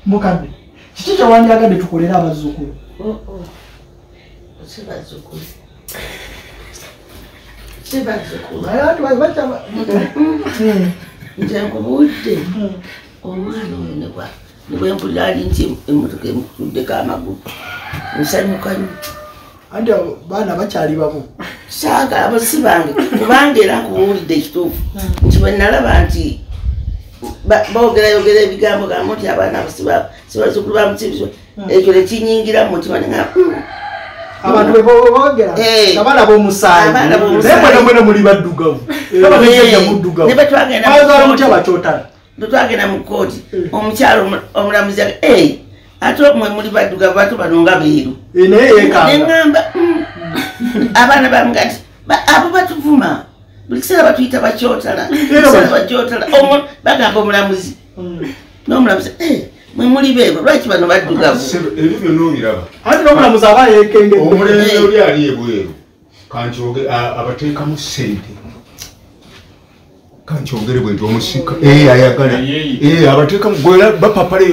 Mukadde kiki kyewandyagadde tukolere abazzukulu? Baca- nze nkubudde omwana oyo nebwa nebwempulira ali nti emotoka emutuddeko amagulu nsanyuka nyo anti baana bakyali babo saagala abasi bange kubanga era nkubuulidde ekituufu nti bwe nalaba nti ba- boogerayogera ebigambo gamu nti abaana sibazukulu bamusibiswa ekyo nekinyingira mu mutima nenga abantu bwe boogera Eh. nga balaba omusaayi naye mwena muli baddugavu abajjajja muddugavu Ne bwe kooti. mutya bakyotala bwetwagenda mu kooti omukyalo omu- omulamuzi aga "Ei, ate omwe muli baddugavu bato bano nga beeru. Yeekanga. Neŋŋamba "Mm." abaana bamuga "Ba- abo batuvuma buli kiseera batuyita bakyotala bakyotala bagamba omulamuzi. N'omulamuzi "Eh, mwe muli beeru lwaki bano baddugavu? Sebe, ebyo byonna obiraba anti n'omulamuzi aba yeekengedde. Omulembe oli ali ebweru kankyoge abateekamu sente kankyogere bwe nti omusika Eh, ayagala Yeeyi. Eh, abateekamu gwera bapapala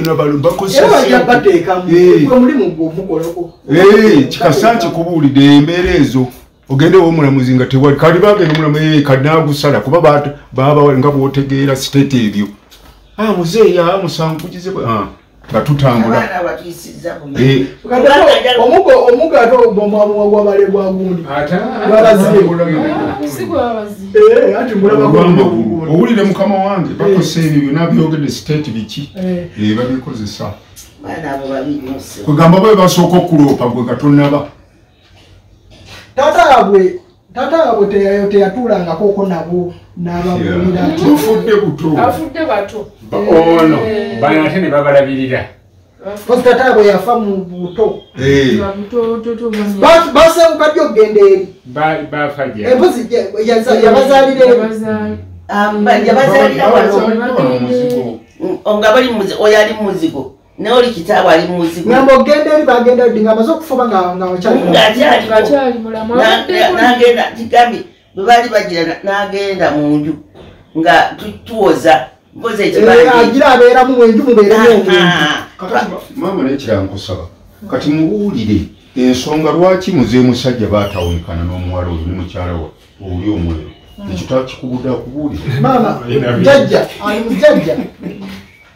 bajja sente. bateekamu Eh. Eh, kikasa nkikubuulidde embeera ezo ogende womulamuzi nga tewali kali bagenda omulamu kadnaagusala kuba baata- baba nga bwotegeera siteeti ebyo Ah, muzeeyi nga tutambula. Eh, omugo omugo ate omwamuwa gwabalebwa gundi. Si gwabazi Eh, mukama wange bakosa ebyo byonna byogedde siteeti biki? Eh. Eh, babikozesa kwegamba bwe basooka okuloopa gwe gatonaba taata yabwe taata yabwe teya- teyatuulangakoko nabo n'ababulira nti tufudde buto. Afudde bato. Ba- ono bano ate ne babalabirira. Kozi taata yabwe yafa mu buto. Eh, babutototo Ba- basebuka ddi okugenda eri. Embuzi yaza- yabazaalira Mm, nga bali muzi- oyo ali muzigo naye oli kitaabu ali muzigo ngamba okugenda eri bagenda ddi nga amaze okufuba ngakyali nagenda kigambye bwe baali bagira na- n'agenda mu nju nga tu- tuwoza mpoza Eh, ekibanja. agira abeeramu mwenju mubeeremu omuntu kakati ba- maama naye kirankusaba kati mubuulire ensonga lwaki muze musajja baatawunikana n'omuwala oyo ne mukyala oli omweru? Ekyo takikubudde akubuulire. Maama jajja ali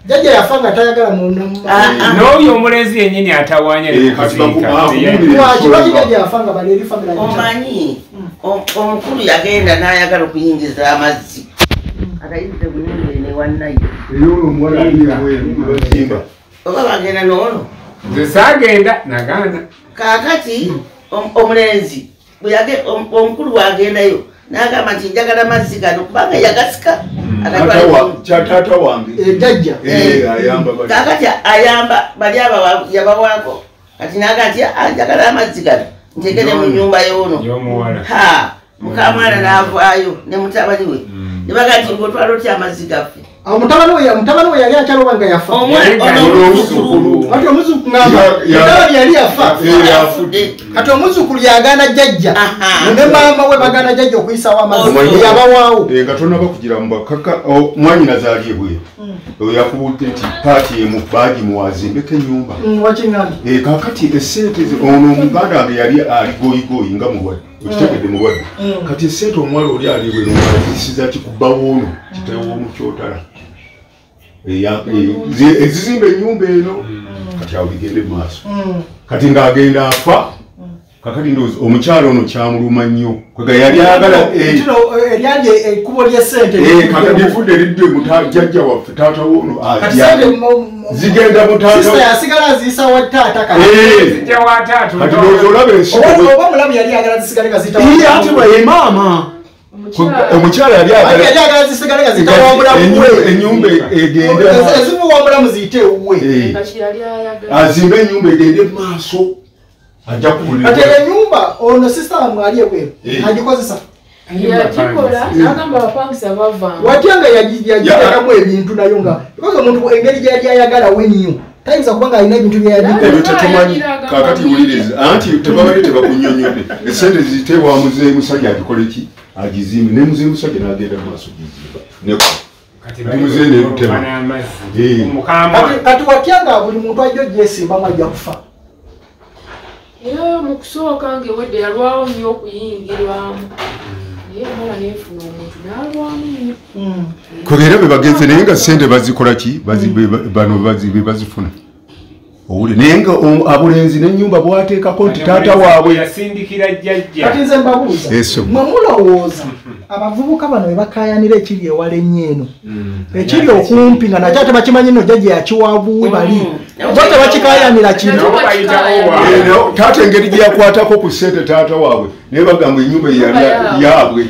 mujajja jajja yafa nga tayagala Ah, ah. n'oyo omulenzi yennyini atawaanya Eh, omanyi o- omukulu yagenda n'ayagala okuyingiza amazzi. Agayingize bulungi bazimba oba bagenda noono nze saagenda nagaana. Kaakati om- omulenzi omukulu bwagendayo n'agamba nti njagala mazzi gano kubanga yagasika kyataata wange jajja. Eh, ayamba bali- kakati ayamba bali aba yabawaako kati naga nti "Ah, njagala amazzi gano. Ntegere mu nyumba ha mukamwana n'avaayo ne mutabani we. Ne baga nti ng'otwala otya amazzi gaffe mutabani we mutabani we yali akyaloba nga yafa kati omuzukulu. ngamba mutabani yali yafa. Eh, kati omuzukulu yagaana jajja Aha. ne maama we bagaana jajja okuyisawo amazzi. Yabawaawo. Eh, nga tonaba kugira mubakaka mwanyina zaali ebweru oyo yakubudde nti paati emu baagimuwazimbeko enyumba wakiŋŋambi Eh, kakati esente ze- ono omuganda wange yali ali goyigoyi nga mulwadde okitegedde mulwadde kati esente omuwala oli ali bwe nomazisiza kikubbawo ono kitewoomukyotala ezizimba enyumba eno kati awo bigende maaso. Kati ng'agenda afa kakati ndowooza omukyala ono kyamuluma nnyo. Kwega yali ayagala eh, kino eryali ekkubo ly'essente eh, kakati livudde lidde mutajjajja waffe taata kati sente zigenda mu taata sisita yasigala aziisa wa taata kati. Eh, zijja wataatu kati ndowooza olaba ensigo Oba- ayagala omukyala yali ayagala ayagala zisigale nga ziyita wa mulamu Enyu- we enyumba egende Ez- ezimu wa mulamu ziyite ewuwe. Eh, ayagala. Azimbe enyumba egende maaso ajja eyo enyumba ono sisita wamwe ali ebweru Eh. agikozesa. Watya nga yagiteekamu ebintu nayo nga because omuntu engeri gyeyali ayagalawo ennyo tayinza kuba nga alina ebintu byeyagikola ebyo tetumanyi kakati wuliriza. Anti tebabadde tebakunyonyodde esente ziteebwa muzeeyi musajja agikole ki agizimbe ne muzeeyi musajja n'agenda mu maaso gizimba Eh. Kati- watya nga buli muntu ajja ogyesimbamu ajja kufa? Era mu kusooka ngaewedde yalwawo nnyo okuyingirwamu. Naye mala neefuna omuntu n'alwamu nnyo. Kubeera be bagenze naye nga sente bazikola ki? Bano bazi- be bazifuna owuli naye nga abulenzi n'ennyumba bwateekako nti taata waabwe kati nze mbabuuza mwe mulowooza abavubuka bano we bakayanira ekiri ewala ennyo eno? Ekiri okumpi nga nakyo ate bakimanyi no jjajja yakiwabuwe bali. Bo tebakikayanira kintu Nabo bayitawo wa- Eh, no, taata engeri gye yakwatako ku sente taata waabwe naye bagamba ennyumba yaabwe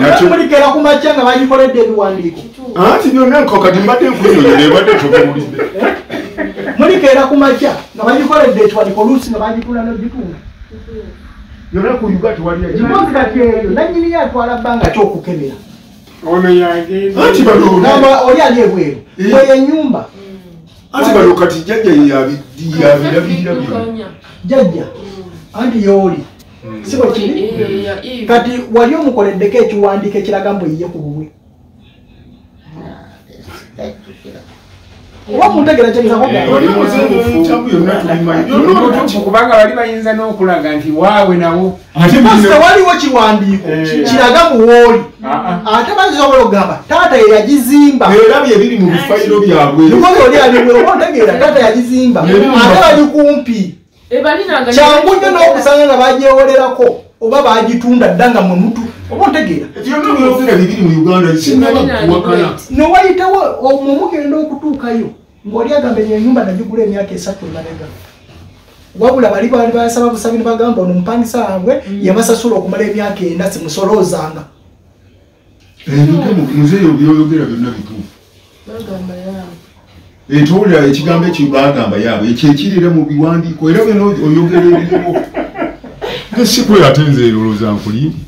nakyo otamulikera ku makya nga bagikoledde ebiwandiiko. Anti byonna nkokati mbadde nkunyonyola ebadde tobawulidde mulikeera ku makya nga bagikoledde ekiwandiiko oluusi nga bagitula nogitunda yonna ku uga tewali kibozi kati eyo nanyini yatwala bbanga ki okukebera? Ono yagenda anti bano gamba oli ali ebweru Eh. bweyo enyumba anti bano kati jjajja yabirabirira bino Kanya. jjajja. Anti yooli si bwe kiri? Kati wali omukoleddeko ekiwandiiko ekiraga mbu yiye ku bubwe. Oba muntegera Eh, oli muzibufu kyamu yonna tubimanyi Omutuufu kubanga bali bayinza n'okulaga nti waawe nawo ate Because bino waliwo kiwandiiko? Eh. kiraga mu wooli Ah, ah. ate basobola okugamba taata ye yagizimba. Era byebiri mu bifayiro byabwe. Lukozi oli alibwe oba ontegeera taata yagizimba. Ate bali kumpi kyangu nnyo n'okusanga nga bagyewolerako oba bagitunda dda nga mwe mutu? Oba ontegeera? Byogera bibiri mu uganda sinaba kuwakana newayitawo omwo mugenda okutuukayo ng'oli agamba eyo enyumba nagigula emyaka esatu emabega. Wabula bali bali basaba busabi ne bagamba ono omupangisa wabwe yabasasula okumala emyaka enda simusolozanga. Ebintu muzeeyo byoyogera byonna bituufu etowulira ekigambo ekyo bagamba yaabwe ekyo ekirira mu biwandiiko era byonna oyogera ebiriwo nesikwe ate nze erolooza nkulimbi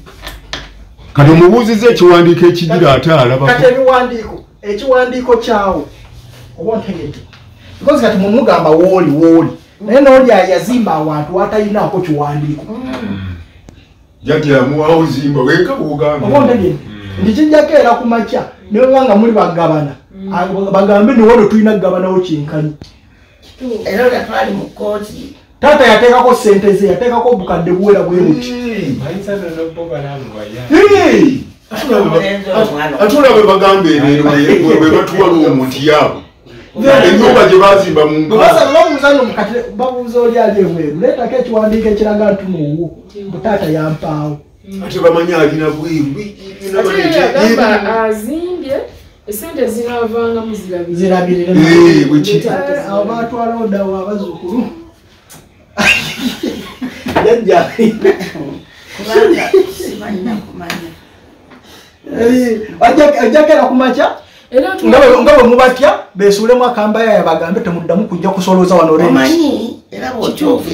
kati omubuuziza ekiwandiiko ekigira ate kati alabako ebiwandiiko ekiwandiiko kyawo oba ontegedde because kati mumugamba wooli wooli. Naye nooli yazimba awantu watalinaako kiwandiiko. Jjajja yamuwawo zimba weka oba bwogamba ontegedde nti kijjako era ku makya ne bwebanga muli bagabana. Ag- bagambe niwono tulina kugabanawo kyenkani era nga twali mu kooti taata yateekako sente ze yateekako obukadde buwera bwe buti. Ate olaba bagamba ereero bwe batuwala omuntu yaabwe. Ennyumba gye bazimba mu babuuza oli ali ebweru leetako ekiwandiiko ekiraga ntunuwo mbu taata yampaawo. Ate bamanyi alina ate yagamba azimbye esente zinaavangamu zirabire zirabirire Eh, bwe kiri. Eh, abo batwalawo ddawo abazzukulu jajja ajjakera ku makya? era nga bwe- mubatya besuulemu akambaya bagambe temuddamu kujja kusolooza wano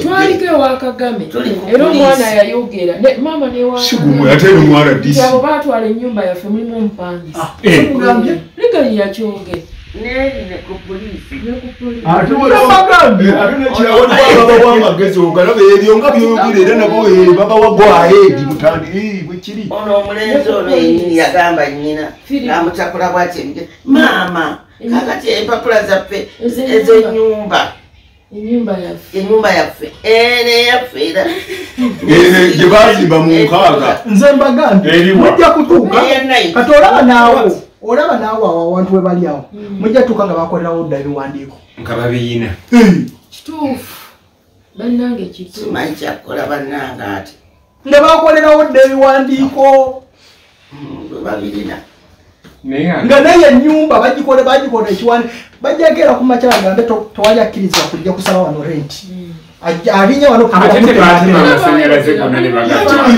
twaliko ewa kagame Tuli ku era omwana yayogera. Maama newa sigumwe ate nomwala nti disi. Abo batwala ennyumba yaffe mulimu omupangisa Eh. Mugambye ligani yakyogera neri ne ku poliisi ne ku poli- ate Nabagambye. nekirawababawa amagezi ogalaba ebyo nga byoyogera era nabo eh, babawa gwaedi mutandi bwe kiri ono omulenzi ono yenyini yagamba nyina namutakula bwati ebige maama kakati empapula zaffe Ez'ennyumba. ennyumba yaffe ennyumba yaffe ene yaffe era Eh, gye bazimba mu nkaaga nze mbagambye mujja kutuuka kati olaba naawo olaba naawo awo awantu we bali awo mujja tuuka nga bakolerawo dda ebiwandiiko. Nga babiyina kituufu. Bannange kituufu. Simanyi kyakukola bannanga ati nga bakolerawo dda ebiwandiiko. Mm, bwe babirina nga naye ennyumba bagikole bagikola ekiwandi bajjagera ku makya bagambe to- tewali akkirizibwa kujja kusala wano renti Ajja- alinnya wano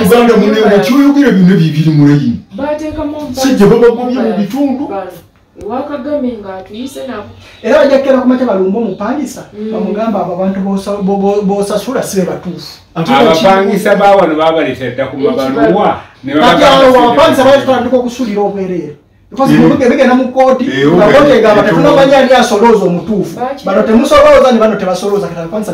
uganda munewe kyoyogera byonna bibiri mulayini Sijja babagumye mu bitundu. ewakagame ng'atuyise nabo. Era bajja kukera kumakya balumba omupangisa Mm. bamugamba abo abantu bosa- bo- bo- bosasula sibe batuufu. Abapangisa ba wano babaleeta dda ku mabaluwa abapangisa batandika okusulira obwereere. Mm. bigenda mu kooti Eh, bakooti okay. egamba tetunamanya ani asolooza omutuufu. Bano temusolooza ne bano tebasolooza kati abapangisa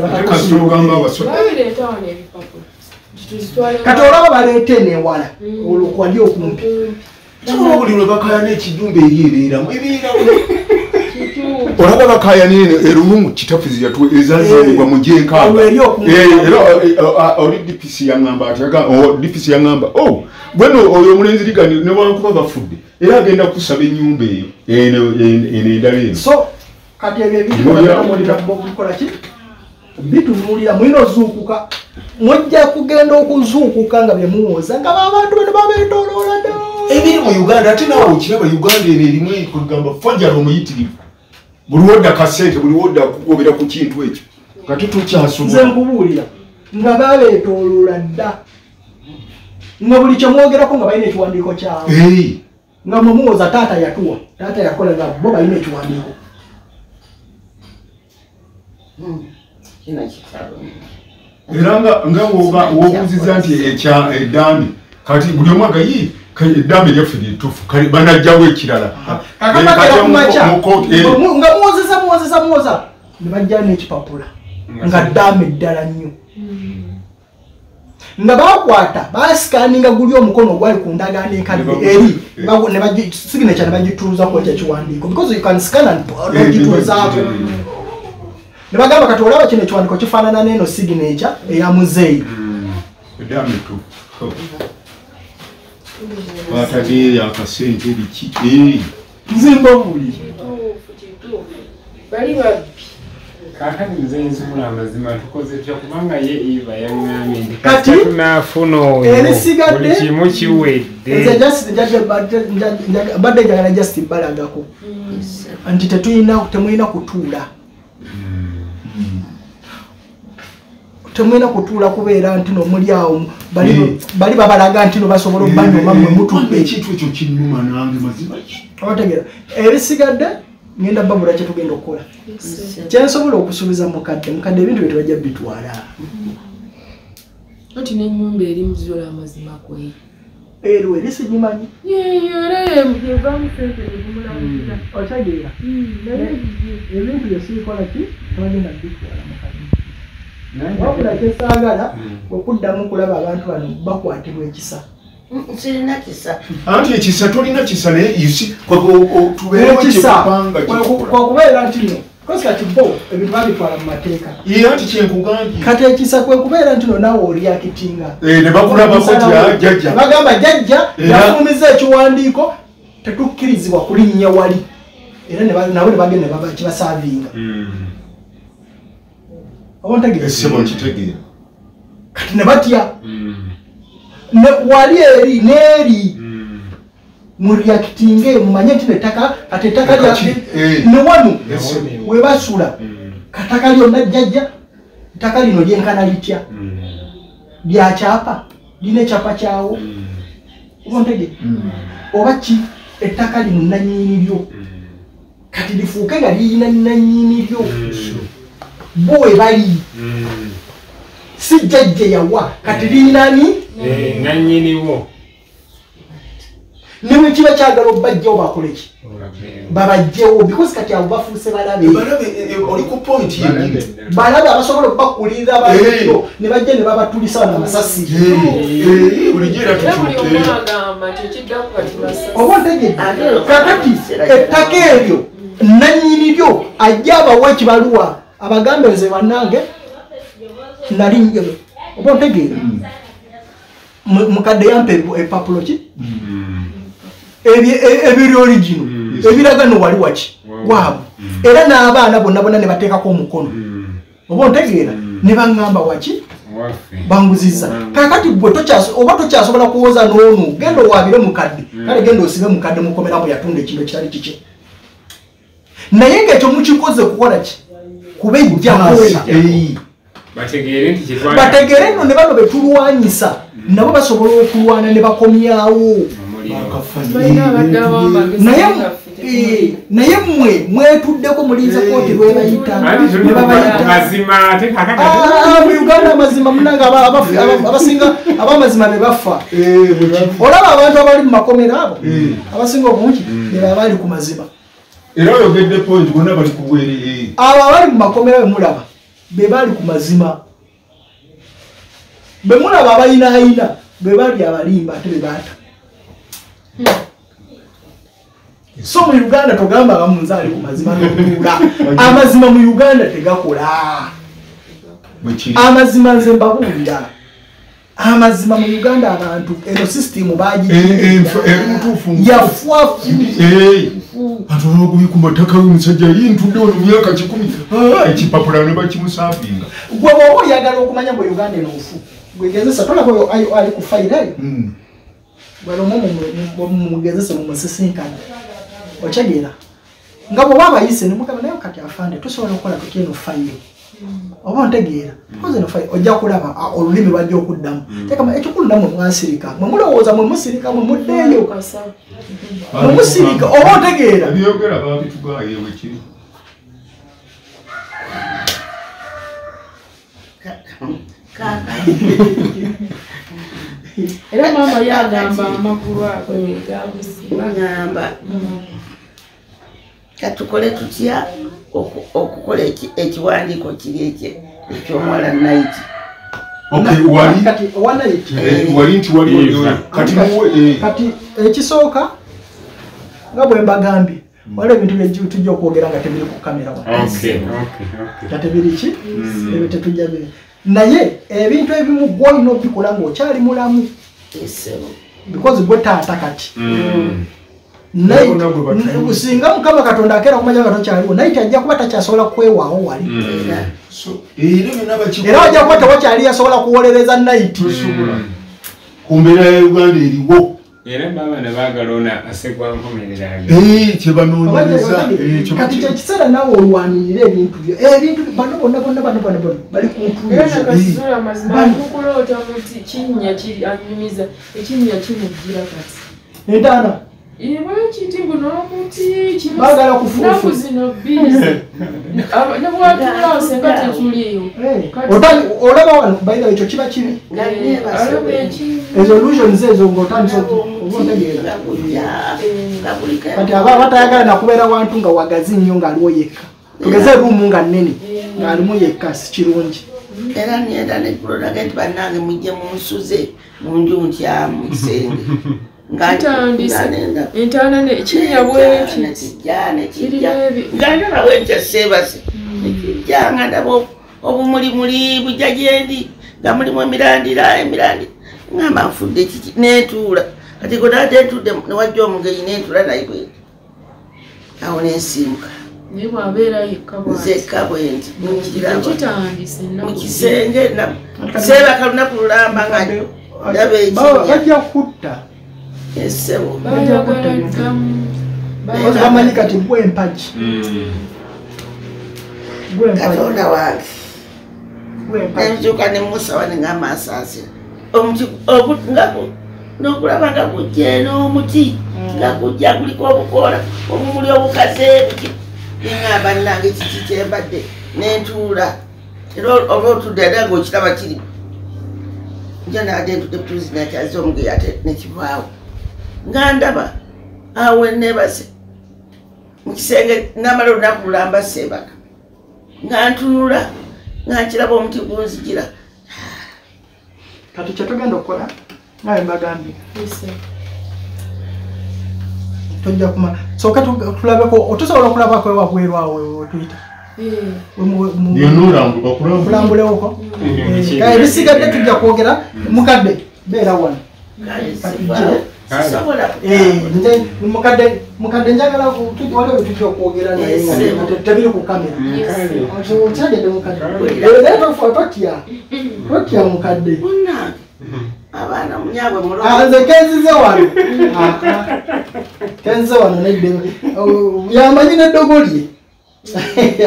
kati olaba baleete newala Mm. olwo kwali okumpi. Buli lwe bakayana ekijumba eri ebeeramu ebeeramu. Kituufu olaba bakayana eno erumu kitafuzi ezazanibwa mu gyenkaaga okumpi. Eh, era eh, eh, oli dpc yaŋŋamba ati aga- oh, dpc yaŋŋamba o bweno oyo omulenzi ligani newankuba bafudde era agenda kusaba ennyumba eyo eno endala eno. So kati ebyo ebintu Mulira- bamulira bikola ki bitunuulira mulina ozuukuka. Mujja kugenda okuzuukuka nga bye muwooza nga babantu bano babetoloola dda. Ebiri mu uganda ate naawe okiraba uganda eno erimu ekugamba fajala omuyitirivu buli wodda kasente buli wodda kugobera ku kintu ekyo. Nga nze tetukyasobola nkubuulira nga babetoloola dda. Nga buli kyemwogerako nga balina ekiwandiiko kyabwe. Eh, nga mwemuwooza taata yatuwa taata yakola nga bo balina ekiwandiiko. Kitalo era nga nga woba- wobuuziza nti ekya eddambi kati buli omu agayi eddambi lyaffe lyetufu kale banajjawo ekirala. Kooti, eh. nga muwozesa muwozesa muwoza. Ne bajja n'ekipapula nga ddaama eddala nnyo. Nga bakwata basikaninga guli omukono ogwali ku ndagaano enkadde eri signature ne bagituuzako ekyo ekiwandiiko because you can scan and nogituuzaako ne bagamba kati olaba kino ekiwandiiko kifaanana n'eno signature eya muzeeyi. Etufu batageeyo akasente biki? Nzimba kituufu bali babbi. Kaakati nze nzibula amazima tukoze tya? Kubanga ye eva yaŋŋambye nti Kati, kasita tunaafuna oyo. erisigadde- buli kimu kiwedde. Mbadde- njaga- mbadde njagala just balagako nti tetulina temulina kutuula temulina kutuula kubeera nti no muli awo bali bali babalaga nti no basobola obanyuma mwe Wanga mutudde. ekintu ekyo kinnuma nange mazima ki? Obategeera. Ebisigadde ngenda babula kyetugenda okukola. Kyensobola okusuubiza mukadde mukadde ebintu bye tebajja bitwala anti n'ennyumba eri muzizola amazima kwe. Ero eri sigimanyi yeyo era yevamu sente nezimulabukira otegeera? Naye ebintu byesibikola ki? Tebagenda bitwala mukadde wabula kyesaagala okuddamu kulaba abantu bano bakwatibwa ekisa. Sirina kisa. Anti ekisa tolina kisa naye kikola kwakubeera nti no kozi kati bo ebintu babitwala mu mateeka. Ye anti kyenkugambye. Kati ekisa kwe kubeera nti no naawe olyakitinga Eh, ne bakulabako ti jjajja. bagamba jjajja Era- yafumiza ekiwandiiko tetukkirizibwa kulinnya wali. Era nabo ne bagenda kibasaavinga oba ntegeeza esebo nkitegeera kati ne batya? Ne wali eri n'eri. Mulyakitinge mumanye nti nettaka kati ettaka lya Kati, eh. ne Esebo. webasula kataka lyonna jjajja ettaka lino lyenkana litya? Lya kyapa lina ekyapa kyawo. Oba ntege oba ki? Ettaka lino nanyini lyo kati lifuuke nga lirina nanyini bo webali si jjajja yawa kati lirinani nannyiniwo ne bwe kiba kyagala obajjawo bakoleki babajjewo because kati abo bafuuse balabe. Balabe eh, eh, balabe. Abasobola okubakulirira balekiro ne bajja ne babatulisa wano amasasi. Oba ntegedde Ate- kakati ettaka eryo nanyini lyo ajja abawa ekibaluwa abagambe nze bannange nali oba ntegeera Mu- mukadde yampa epapulo ki? Ebye- e- ebiri origino ebiraga no wali waki waabwe. Era n'abaana bonna bonna ne bateekako omukono. Oba ontegeera? Ne baŋŋamba waki banguziza. Kakati gwe oba tokyasobola kuwoza n'onu genda owaabire mukadde kale genda osibe mukadde mukomeramu yatunda ekintu ekitali kiki naye ngaekyo mukikoze kukola ki kubejjako bategeere nti kitwala bategeere nno ne bano betulwanyisa nabo basobola okulwana ne bakomyawo. Naye gaffe Eh, naye mmwe mwetuddeko mulinza kooti lwebayita anti tuli ne babayita. mazima ate kakati Ah, mu uganda amazima aba- abasinga abamazima ne bafa. Olaba abantu abali mu makomero abo abasinga obungi ne baba bali ku mazima era oyogedde point bonna bali kubwere abo abali mu makomero be mulaba be bali ku mazima be mulaba abayinaayina be bali abalimba ate be baata so mu uganda togamba abamunzi ali ku mazima nokuula amazima mu uganda tegakola amazima nze mbabuulira amazima mu uganda abantu eno sisitimu mutuufu ati olwogubi ku mataka y'omusajja yintudde ono myaka kikumi ekipapula ne bakimusaafinga gwe bwoba oyagala okumanya bwe uganda eno nfu gwegezesa tolaba ali ku fayirayo bwalomwe mumugezese mumusisinkana otegeera nga bwoba abayise nemugamba naye kati afande tusobola okukola tutya eno fayiro. Oba ontegeera koze eno fayiro ojja kulaba olulimi bajja okuddamu. Tekama ekikulu namwe mwasirika mwe mulowooza mwe musirika mwe muddeeyo Musirika oba otegeera. Ebyogera babitugaye wekiri era maama yagamba amakulu ago gagusiba bagamba katukole tutya oku- okukola eki- ekiwandiiko kiri ekyomuwala naiti wali eh, wali nti wali kati muwe eh, kati ekisooka nga bwe mbagambye waliwo ebintu bye tujja okwogera nga tebiri ku kamera wa Okay, okay, okay. nga tebiri ki? Ebyo tetujja biri. Naye ebintu ebimu gwolina obikola ngaokyali mulamu. Because gwe taata kati. Mm. Singa mukama katonda akeera kumanya nga tokyaliwo naye ajja kuba takyasobola kwewaawo wali. Era. So era wajja kuba tewakyali yasobola kuwolereza nayiti tosobola ku mbeera ya uganda eriwo era baba ne baagala ona asegwa nkomerera Eh, kyebanoonyereza eh, kye kati baki- kyekiseera naawe olwanirira ebintu byo? Ebintu bano bonna bonna bano bano bano bali muti kinnya anyumiza ekinnya kimujjira kati. Entaana ibakiti guno omuti Baagala kufuufu. zino ne senga tetuliyo Kati- Otani- olaba wano baira ekyo kiba kibi Eh, ezo illusions ezo ngaotandisa oba otegeera kati aba batayagala nakubeera wantu nga wagazi nnyo ngaaliwo yekka. Tugeze ruumu nga nnene ngaalimu yekka si kirungi. Era nienda nekulonage nti bannange mujje munsuze munju ntyamu kisenge kitandise. entaana ne kinnya bweki Kirina ebi- ngandaba bwentya sebase nekijjanga ndaba obumulimuli bujja gyendi nga mulimu emirandira emirandi. Ngamba nfudde kiki? Netuula kati godate ntudde newajja omugenyi netuula naye bwenti awo nensimuka naye bwabeera yekka bwenti mukisenge seebaka lunaku lulamba nga ndaba Ba- ekinya bajja kutta esebo. Bamanyi kati gwe empagi Mm. katonda wange nenzuka nemusawa nengamba asaasira omuti ogu- nga gu- nokulaba nga gujja n'omuti nga gujja guliko obukoola obumuli obukaze buki neŋamba nange kiki kyembadde nentuula era ol- oba otudde era ngaokiraba kiri. Nja naade ntudde nakyaze omugeyi ate nekivaawo nga ndaba awe nebase mukisenge namala olunaku lulamba seebaka nga ntunula nga nkiraba omuti gunzijira. Kati kyetugenda okukola nawe mbagambye. Tojja kuma soka tu- tulabeko otusobola okulabako wetuyita? Eh, byonna olambuka kulamba kulambulewoko Mm. kale ebisigadde tujja kwogera mukadde beera wano. Eh, mukadde mukadde njagala ku- tu- waliwo tujja okwogera naye nga Yes. te- tebiri ku kamera. Yes. okyagedde mukadde Wulira. Eh, naye tofa totya totya mukadde munange abaana munyabwe Ah, nze kenzize wano Ah, ah. kenzize wano nedde Oh, yamanyi neddogolye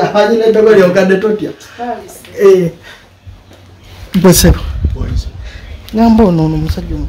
amanyi neddogolye mukadde totya Baalise. bwesebo ngamba ono ono omusajja omu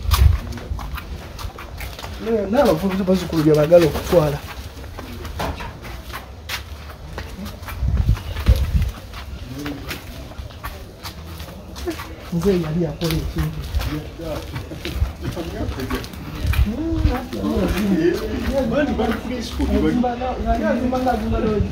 n'abavubuzi bazzukulu bye bagala okutwala. Nze yali yakola ekintu. Yali azimba ngaazimba loogi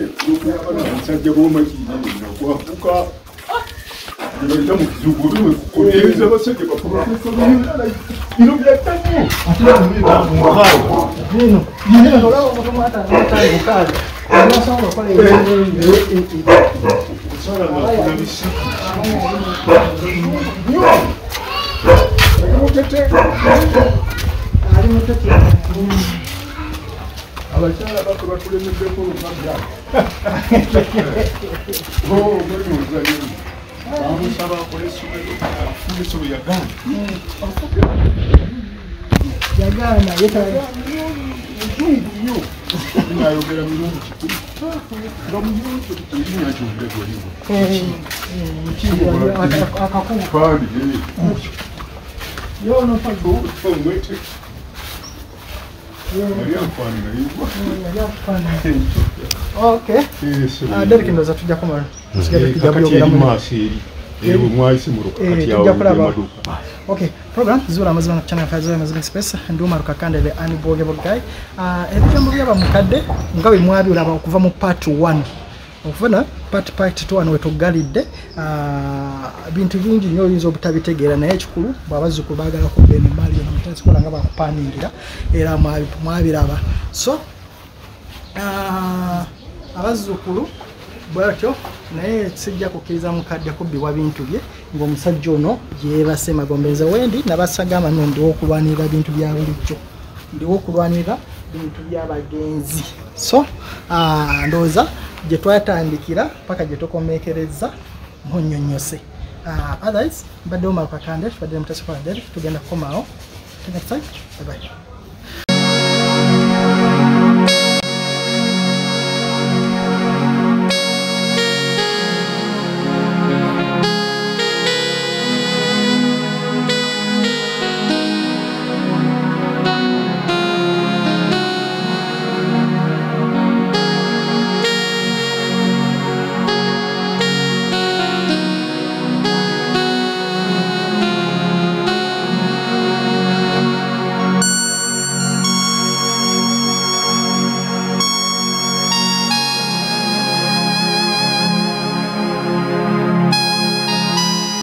omusajja gwomakiinakwafuka nebaita mu kizugu bimekukoleeza abasajja bino byatamu Bino, bino olaba omutumu atandikaali mukaali. Onasobola okukola ebintu osala ngafuna bisiki ali mutoti. abakyala bako batulemeddeko oluvagga bamusaba akole essomero afuna essomero yagamba Yagaana yetaaga. muzungu nnyo nayogera mirungi kikulu nga muyonjo erinnya kyongeragwaliwo Akakubu. pandi Yono fago. omwete yali anfaanira yigwa Okay. Ah, Derek ndoza tujja kumala. Tusigale tujja kakati kuyogera eri mu. maaso eri eri bwemwayise muloka Eh, kati tujja awo kulaba. emaduka Okay, program zula amazima na channel fazo amazima express. Nduma rukakande the unbogable guy. Ah, ebigambo byaba mukadde nga bwe mwabyolaba okuva mu part 1. okufuna part part 2 wano wetugalidde ah, bintu bingi nnyo oyinza obutabitegeera naye ekikulu bwabazzukulu baagala kubba eno maali yona mutazikola nga bakupaningira era mwabi- mwabiraba. So ah, abazzukulu bwatyo naye sijja kukkiriza mukadde kubbibwa bintu bye ng'omusajja ono yeebase magombenze wendi nabasagamba no ndiwo okulwanirira bintu bya bulijjo. Ndiwo okulwanirira bintu byabagenzi. So ndowooza gye twatandikira paka gye tukomekereza munyonyose uh, otherwise mbadde omaluka kande tubadde mutasokola tugenda kukomaawo next time bye bye